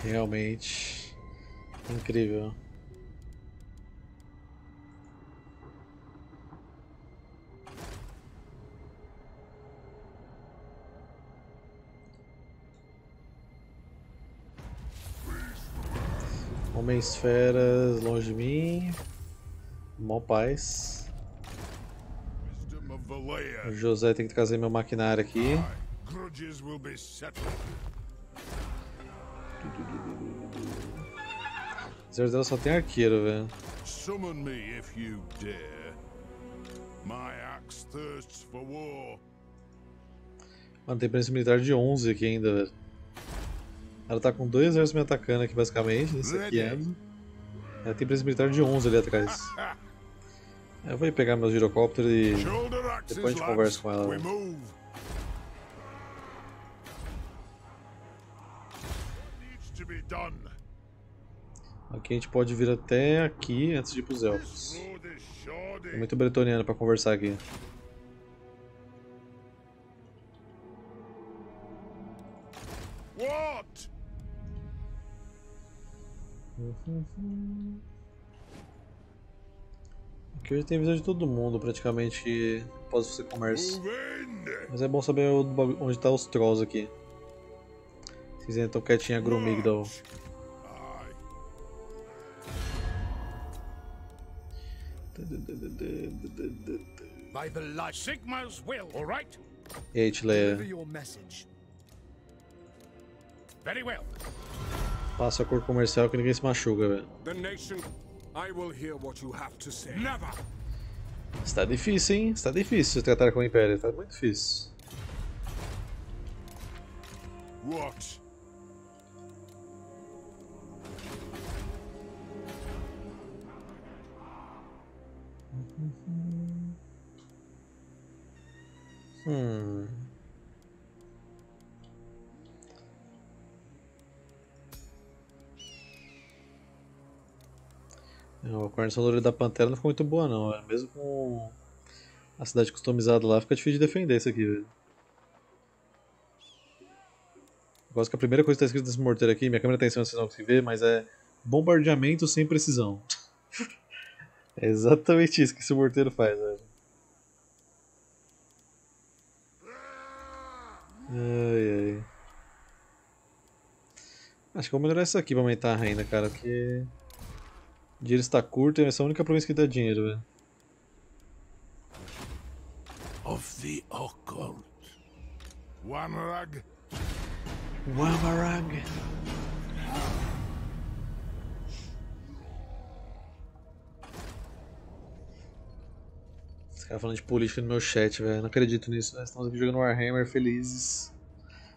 Realmente incrível. Homens feras longe de mim. Mó paz. O José tem que trazer meu maquinário aqui. Settled. Apesar dela só tem arqueiro, velho. Summon me if you dare. My axe thirsts for war. Mano, tem presença militar de 11 aqui ainda, velho. Ela tá com dois exércitos me atacando aqui, basicamente. Nesse aqui é. Ela tem presença militar de 11 ali atrás. Eu vou pegar meu girocóptero e depois a gente conversa com ela. Véio. Aqui a gente pode vir até aqui antes de ir pros elfos. Tem muito bretoniano pra conversar aqui. What? Aqui hoje tem visão de todo mundo praticamente que pode fazer comércio. Mas é bom saber onde tá os trolls aqui. Vocês ainda estão quietinhos a Grumigdal. By the light Sigma's will, all right? H Leia. Very well. Passa a cor comercial que ninguém se machuca, velho. The nation, I will hear what you have to say. Never. Está difícil, hein? Está difícil tratar com o Império, está muito difícil. What? Hum. A coordenação do olho da Pantera não ficou muito boa não, mesmo com a cidade customizada lá, fica difícil de defender isso aqui, velho. Gosto que a primeira coisa que está escrito nesse morteiro aqui, minha câmera tá em cima, vocês não conseguem ver, mas é bombardeamento sem precisão. é exatamente isso que esse morteiro faz, velho. Ai, ai. Acho que vou melhorar isso aqui pra aumentar a renda, cara, porque... O dinheiro está curto e essa é a única província que dá dinheiro, velho. Of the occult. Wamarag. Wamarag. Caras falando de política no meu chat, velho. Não acredito nisso. Nós estamos aqui jogando Warhammer felizes.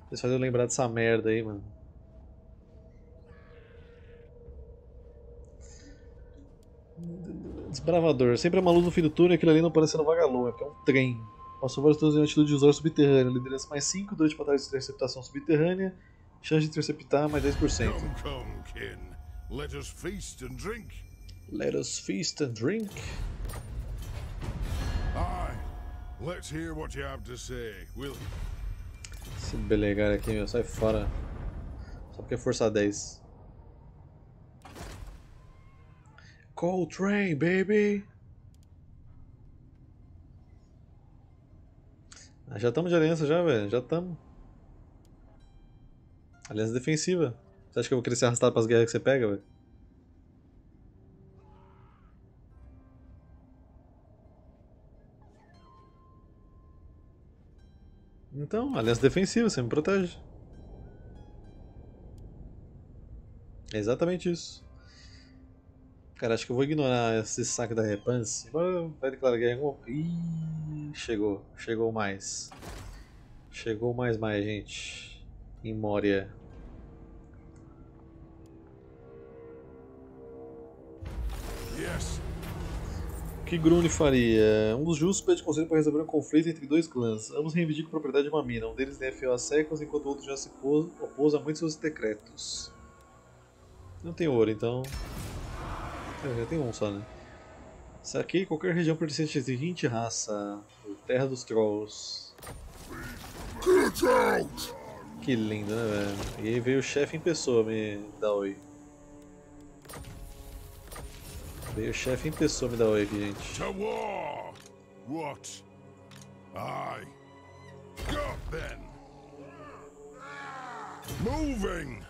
Eles fazem eu lembrar dessa merda aí, mano. Desbravador. Sempre é uma luz no fim do túnel e aquilo ali não parece no vagalume, é porque é um trem. Passou vários turnos em atitude de usuário subterrâneo. Liderança mais 5, 2 de batalha de interceptação subterrânea. Chance de interceptar mais 10%. Come, come, kin. Let us feast and drink. Let us feast and drink. Let's hear what you have to say, will Esse belegar aqui, meu, sai fora. Só porque é força 10. Coltrane, baby! Ah, já estamos de aliança já, velho. Já estamos. Aliança defensiva. Você acha que eu vou querer ser arrastado para as guerras que você pega, velho? Então, aliança defensiva, você me protege. É exatamente isso. Cara, acho que eu vou ignorar esse saque da Repance. Vai declarar guerra. Ih, chegou. Chegou mais. Chegou mais mais, gente. Em Moria. Que Grune faria? Um dos justos pede conselho para resolver um conflito entre dois clãs. Ambos reivindicam a propriedade de uma mina. Um deles desafiou há séculos, enquanto o outro já se opôs a muitos seus decretos. Não tem ouro, então... É, já tem um só, né? Saquei qualquer região pertencente à seguinte raça. Terra dos Trolls. Que lindo, né, velho? E aí veio o chefe em pessoa me dar oi. Veio o chefe em pessoa me dar oi aqui, gente. To war! What? Aye. Got then. Moving!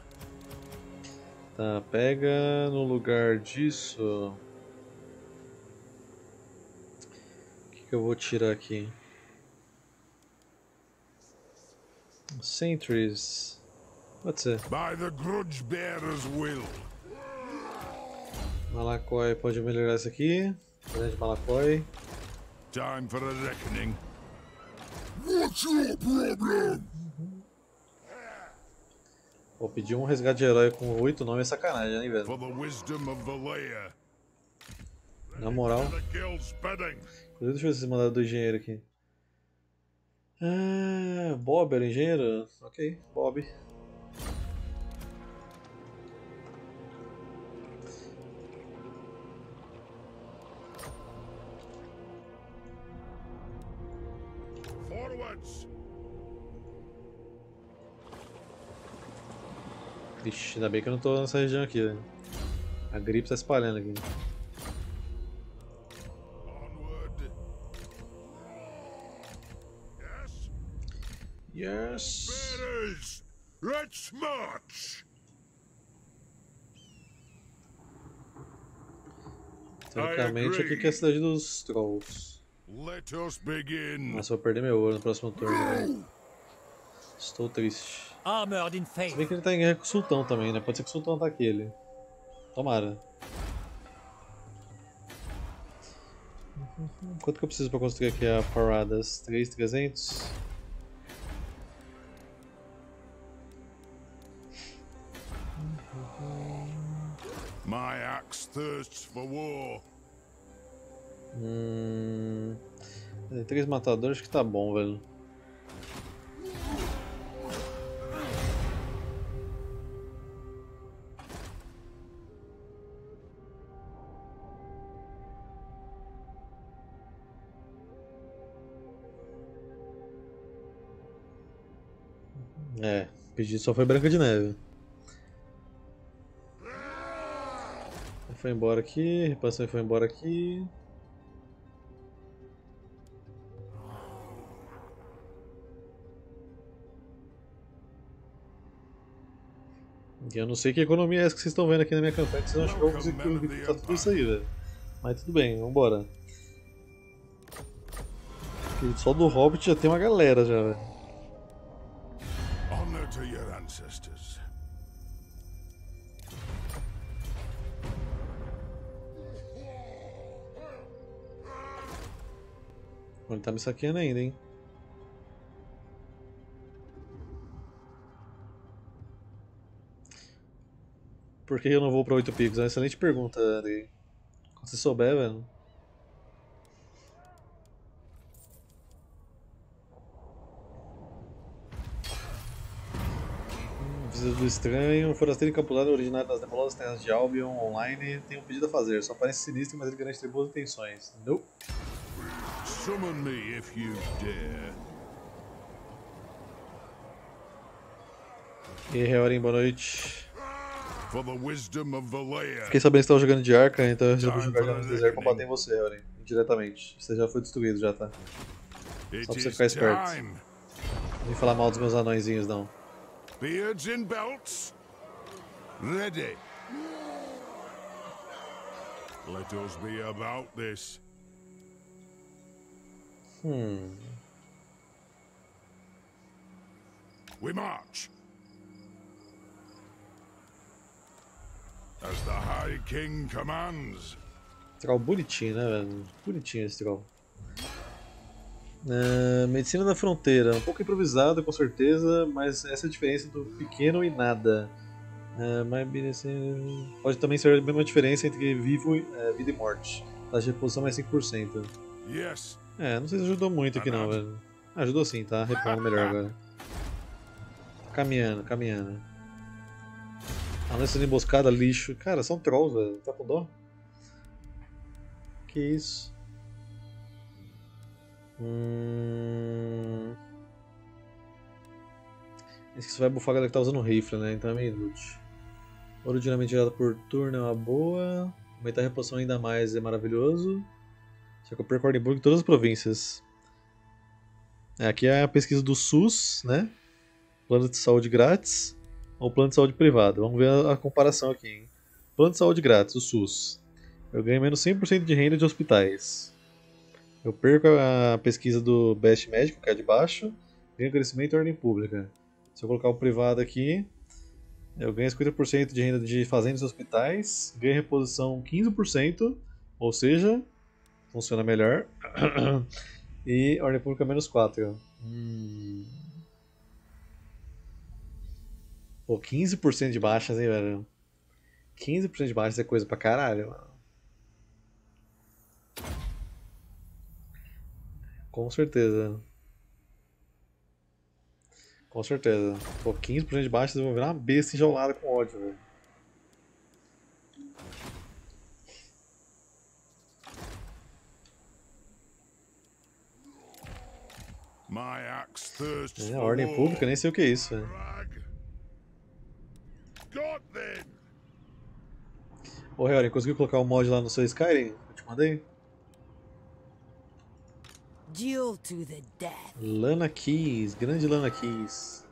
Tá, pega no lugar disso. O que, que eu vou tirar aqui? Sentries. Pode ser. By the grudge bearer's will. Malakoi pode melhorar isso aqui. Grande Malakoi. Time for a reckoning. What's your problem? Vou pedir um resgate de herói com oito nomes é sacanagem, hein, velho? For the wisdom of Valea. Na moral. Inclusive, deixa eu ver se eles mandaram do engenheiro aqui. Ah, Bob era engenheiro? Ok, Bob. Vixe, ainda bem que eu não tô nessa região aqui, né? A gripe tá espalhando aqui. Yes. Let's march. Teoricamente aqui que é a cidade dos Trolls. Let us begin. Nossa, vou perder meu ouro no próximo turno. Estou triste. Se bem que ele tá em guerra com o Sultão também, né? Pode ser que o Sultão ataque ele. Tomara. Quanto que eu preciso para construir aqui a paradas? 3,300? My axe thirsts for war. Hum, três matadores que tá bom, velho. Pedido só foi Branca de Neve. Foi embora aqui, repassou foi embora aqui. Eu não sei que economia é essa que vocês estão vendo aqui na minha campanha, que vocês acham que eu vou conseguir tudo isso aí, velho. Mas tudo bem, vambora. Só do Hobbit já tem uma galera já, velho. Ele tá me saqueando ainda, hein? Por que eu não vou pra 8 picos? É uma excelente pergunta, Andrei. Quando você souber, velho. Visita do Estranho, forasteiro encapulado originário das nebulosas terras de Albion online tem um pedido a fazer. Só parece sinistro, mas ele garante ter boas intenções. Nope. Summon me if you dare. E aí, Heorin, boa noite. Fiquei sabendo que você estava jogando de arca, então eu vou jogar já no deserto pra bater em você, Heorin. Diretamente. Você já foi destruído, já tá. Só pra você ficar esperto. Não vem falar mal dos meus anõezinhos, não. Beards and belts. Ready. Let us be about this. Hmm. We march. As the High King commands. Troll bonitinho, né, velho? Bonitinho esse troll. Uh, medicina da fronteira, um pouco improvisada com certeza, mas essa é a diferença do pequeno e nada. Uh, pode também ser a mesma diferença entre vivo, uh, vida e morte. Taxa de reposição mais 5%. Yes. É, não sei se ajudou muito aqui não, velho. Ajudou sim, tá repondo melhor agora. Caminhando, caminhando. Ah, nessa emboscada, lixo. Cara, são trolls, velho. Tá com dó? Que isso? Hum... Esse que vai bufar a galera que tá usando rifle, né? Então é meio inútil. Ouro dinamite gerado por turno é uma boa. Aumentar a reposição ainda mais é maravilhoso. Só que eu perco Ordemburgo em todas as províncias. É, aqui é a pesquisa do SUS, né? Plano de saúde grátis ou plano de saúde privado. Vamos ver a, a comparação aqui. Hein? Plano de saúde grátis, o SUS. Eu ganho menos 100% de renda de hospitais. Eu perco a pesquisa do Best Médico, que é de baixo. Ganho crescimento e ordem pública. Se eu colocar o privado aqui, eu ganho 50% de renda de fazendas e hospitais. Ganho reposição 15%, ou seja, funciona melhor. e ordem pública menos 4. Hum. Pô, 15% de baixas, hein, velho? 15% de baixas é coisa pra caralho, mano. Com certeza. Com certeza. Pô, 15% de baixas eu vou virar uma besta enjaulada com ódio, velho. É, a ordem pública, nem sei o que é isso, velho. Ô, Harry, conseguiu colocar o mod lá no seu Skyrim? Eu te mandei? Duel to the death. Lana Keys, grande Lana Keys.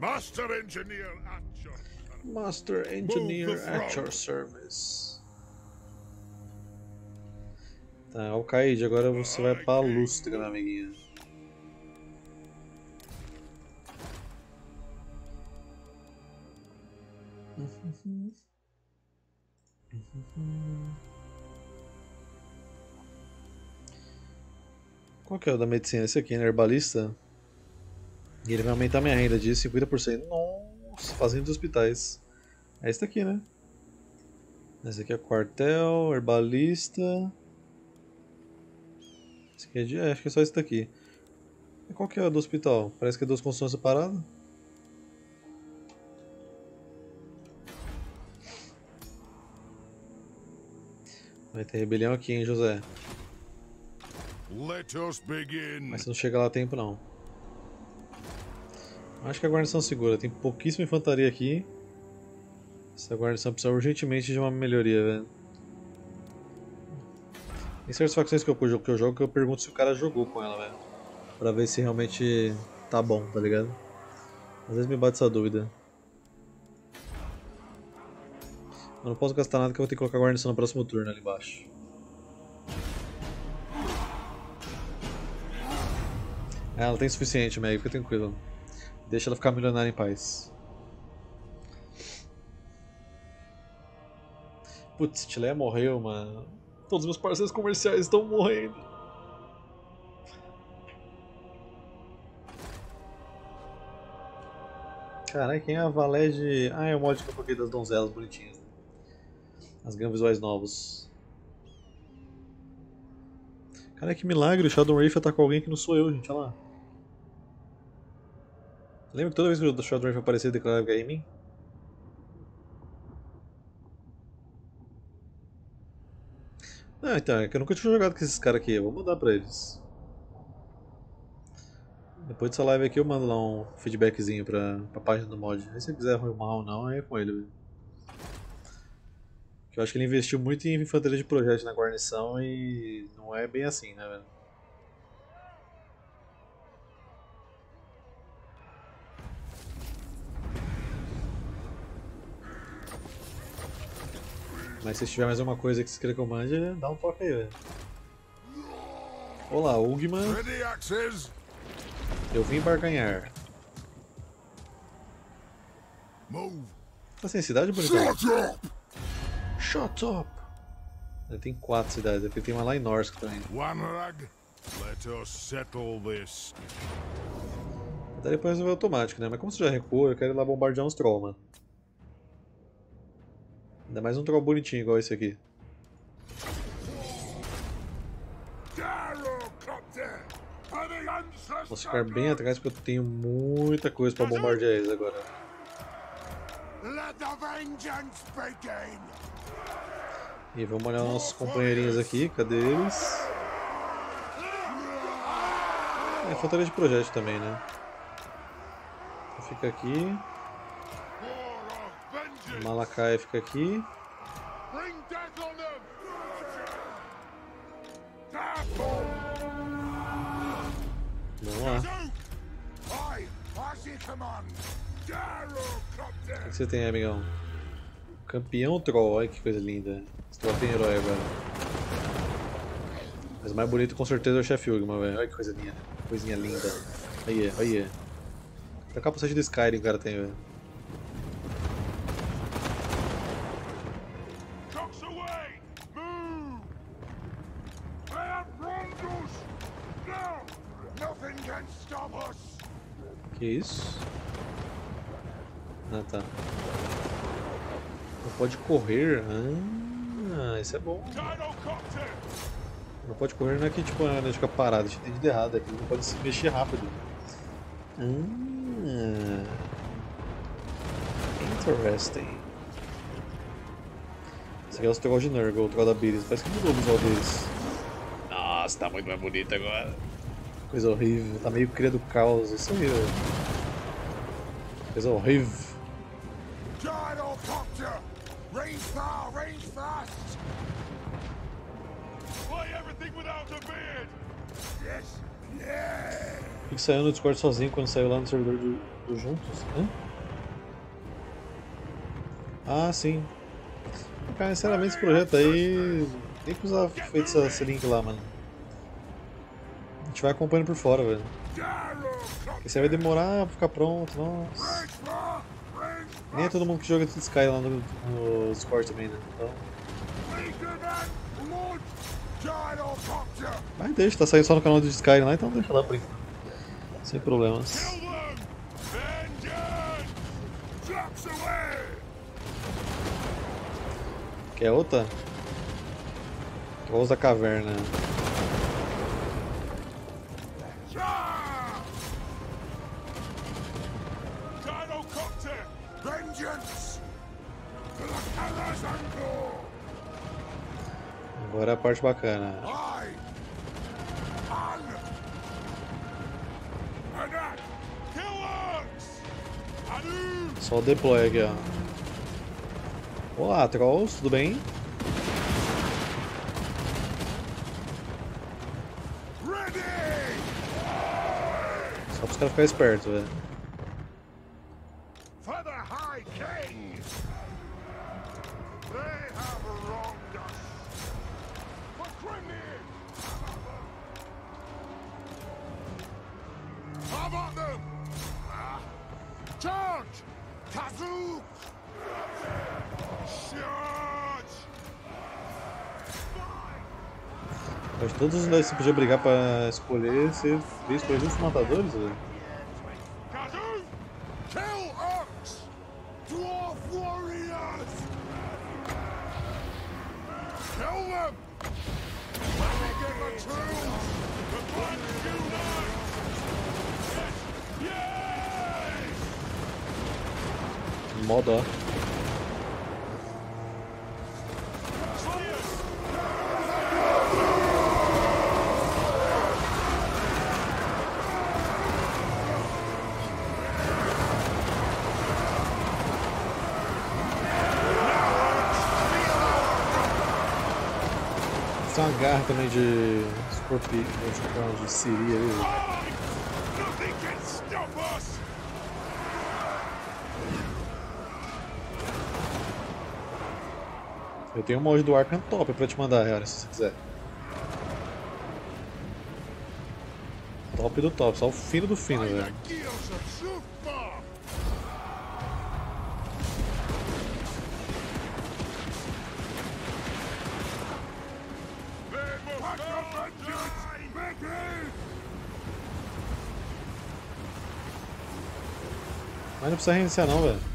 Master Engineer at your Master Engineer at your service. Tá, Alcaide, agora você vai pra Lustra, meu amiguinho. Uhum. Qual que é o da medicina? Esse aqui, né? Herbalista. E ele vai aumentar minha renda de 50%. Nossa, fazendo dos hospitais. É esse daqui, né? Esse aqui é quartel, herbalista. Esse aqui é de... É, acho que é só esse daqui. E qual que é o do hospital? Parece que é duas construções separadas. Vai ter rebelião aqui, hein, José? Mas não chega lá a tempo não. Acho que a guarnição segura. Tem pouquíssima infantaria aqui. Essa guarnição precisa urgentemente de uma melhoria, velho. Tem certas facções que eu, que eu jogo que eu pergunto se o cara jogou com ela, velho. Pra ver se realmente tá bom, tá ligado? Às vezes me bate essa dúvida. Eu não posso gastar nada que eu vou ter que colocar a guarnição no próximo turno ali embaixo. Ela tem suficiente, Meg, fica tranquilo. Deixa ela ficar milionária em paz. Putz, Tilé morreu, mano. Todos meus parceiros comerciais estão morrendo. Caralho, quem é a Valé de... Ah, é o mod que eu coloquei das donzelas bonitinhas. As ganham visuais novos. Cara, que milagre, o Shadow Wraith atacou alguém que não sou eu, gente, olha lá. Lembra que toda vez que o Short Range aparecer, declarava é em mim? Ah, então, é que eu nunca tinha jogado com esses caras aqui, eu vou mandar pra eles. Depois dessa live aqui eu mando lá um feedbackzinho pra, pra página do mod. Aí se ele quiser arrumar ou não, aí é com ele. Eu acho que ele investiu muito em infantaria de projeto na guarnição e não é bem assim, né, velho? Mas se tiver mais alguma coisa que você queira que eu mande, dá um toque aí, velho. Olá, Ugman. Eu vim barganhar. Tá sem cidade, bonitão? Shut up! Shut up! Tem quatro cidades, porque tem uma lá em Norsk também. Wanrag, let us settle this. Daí depois resolver automático, né? Mas como você já recuou, eu quero ir lá bombardear uns troll, mano. Ainda mais um troll bonitinho igual esse aqui. Vou ficar bem atrás porque eu tenho muita coisa para bombardear eles agora. E vamos olhar nossos companheirinhos aqui, cadê eles? É fortaleza de projeto também, né? Fica aqui. Malakai fica aqui. Vamos lá. O que você tem, amigão? Campeão Troll, olha que coisa linda. Esse troll tem herói agora. Mas o mais bonito com certeza é o Chef Ugma, velho. Olha que coisa linda. Coisinha linda. Aí, aí. Até o capacete do Skyrim o cara tem, velho. Pode correr. Ah, isso é bom. Não pode correr não é que tipo, a gente fica parado, a gente tem de errado, é que não pode se mexer rápido. Ah, interesting. Esse aqui é o troll de Nurgle, o troll da Beerus. Parece que mudou o visual deles. Nossa, tá muito mais bonito agora. Coisa horrível, tá meio cria do caos, isso aí, velho. Coisa horrível. O que saiu no Discord sozinho quando saiu lá no servidor do, do Juntos? Hã? Ah, sim. Cara, sinceramente, esse projeto aí. Nem precisava feito esse link lá, mano gente vai acompanhando por fora, velho. Esse aí vai demorar pra ficar pronto, nossa. Nem é todo mundo que joga Sky lá no, no Discord também, né? Então... Mas deixa, tá saindo só no canal do Sky lá, então deixa lá por enquanto. Sem problemas. Quer outra? Trolls da caverna. É a parte bacana. Só o deploy aqui, ó. Olá, Trolls, tudo bem? Só para os caras ficarem espertos, velho. Você podia brigar pra escolher, você veio escolher os matadores, velho. Garra também de escorpião, de Siri. Eu tenho um mod do Arkham top pra te mandar, Harry, se você quiser. Top do top, só o fino do fino, velho. Precisa reiniciar não, velho.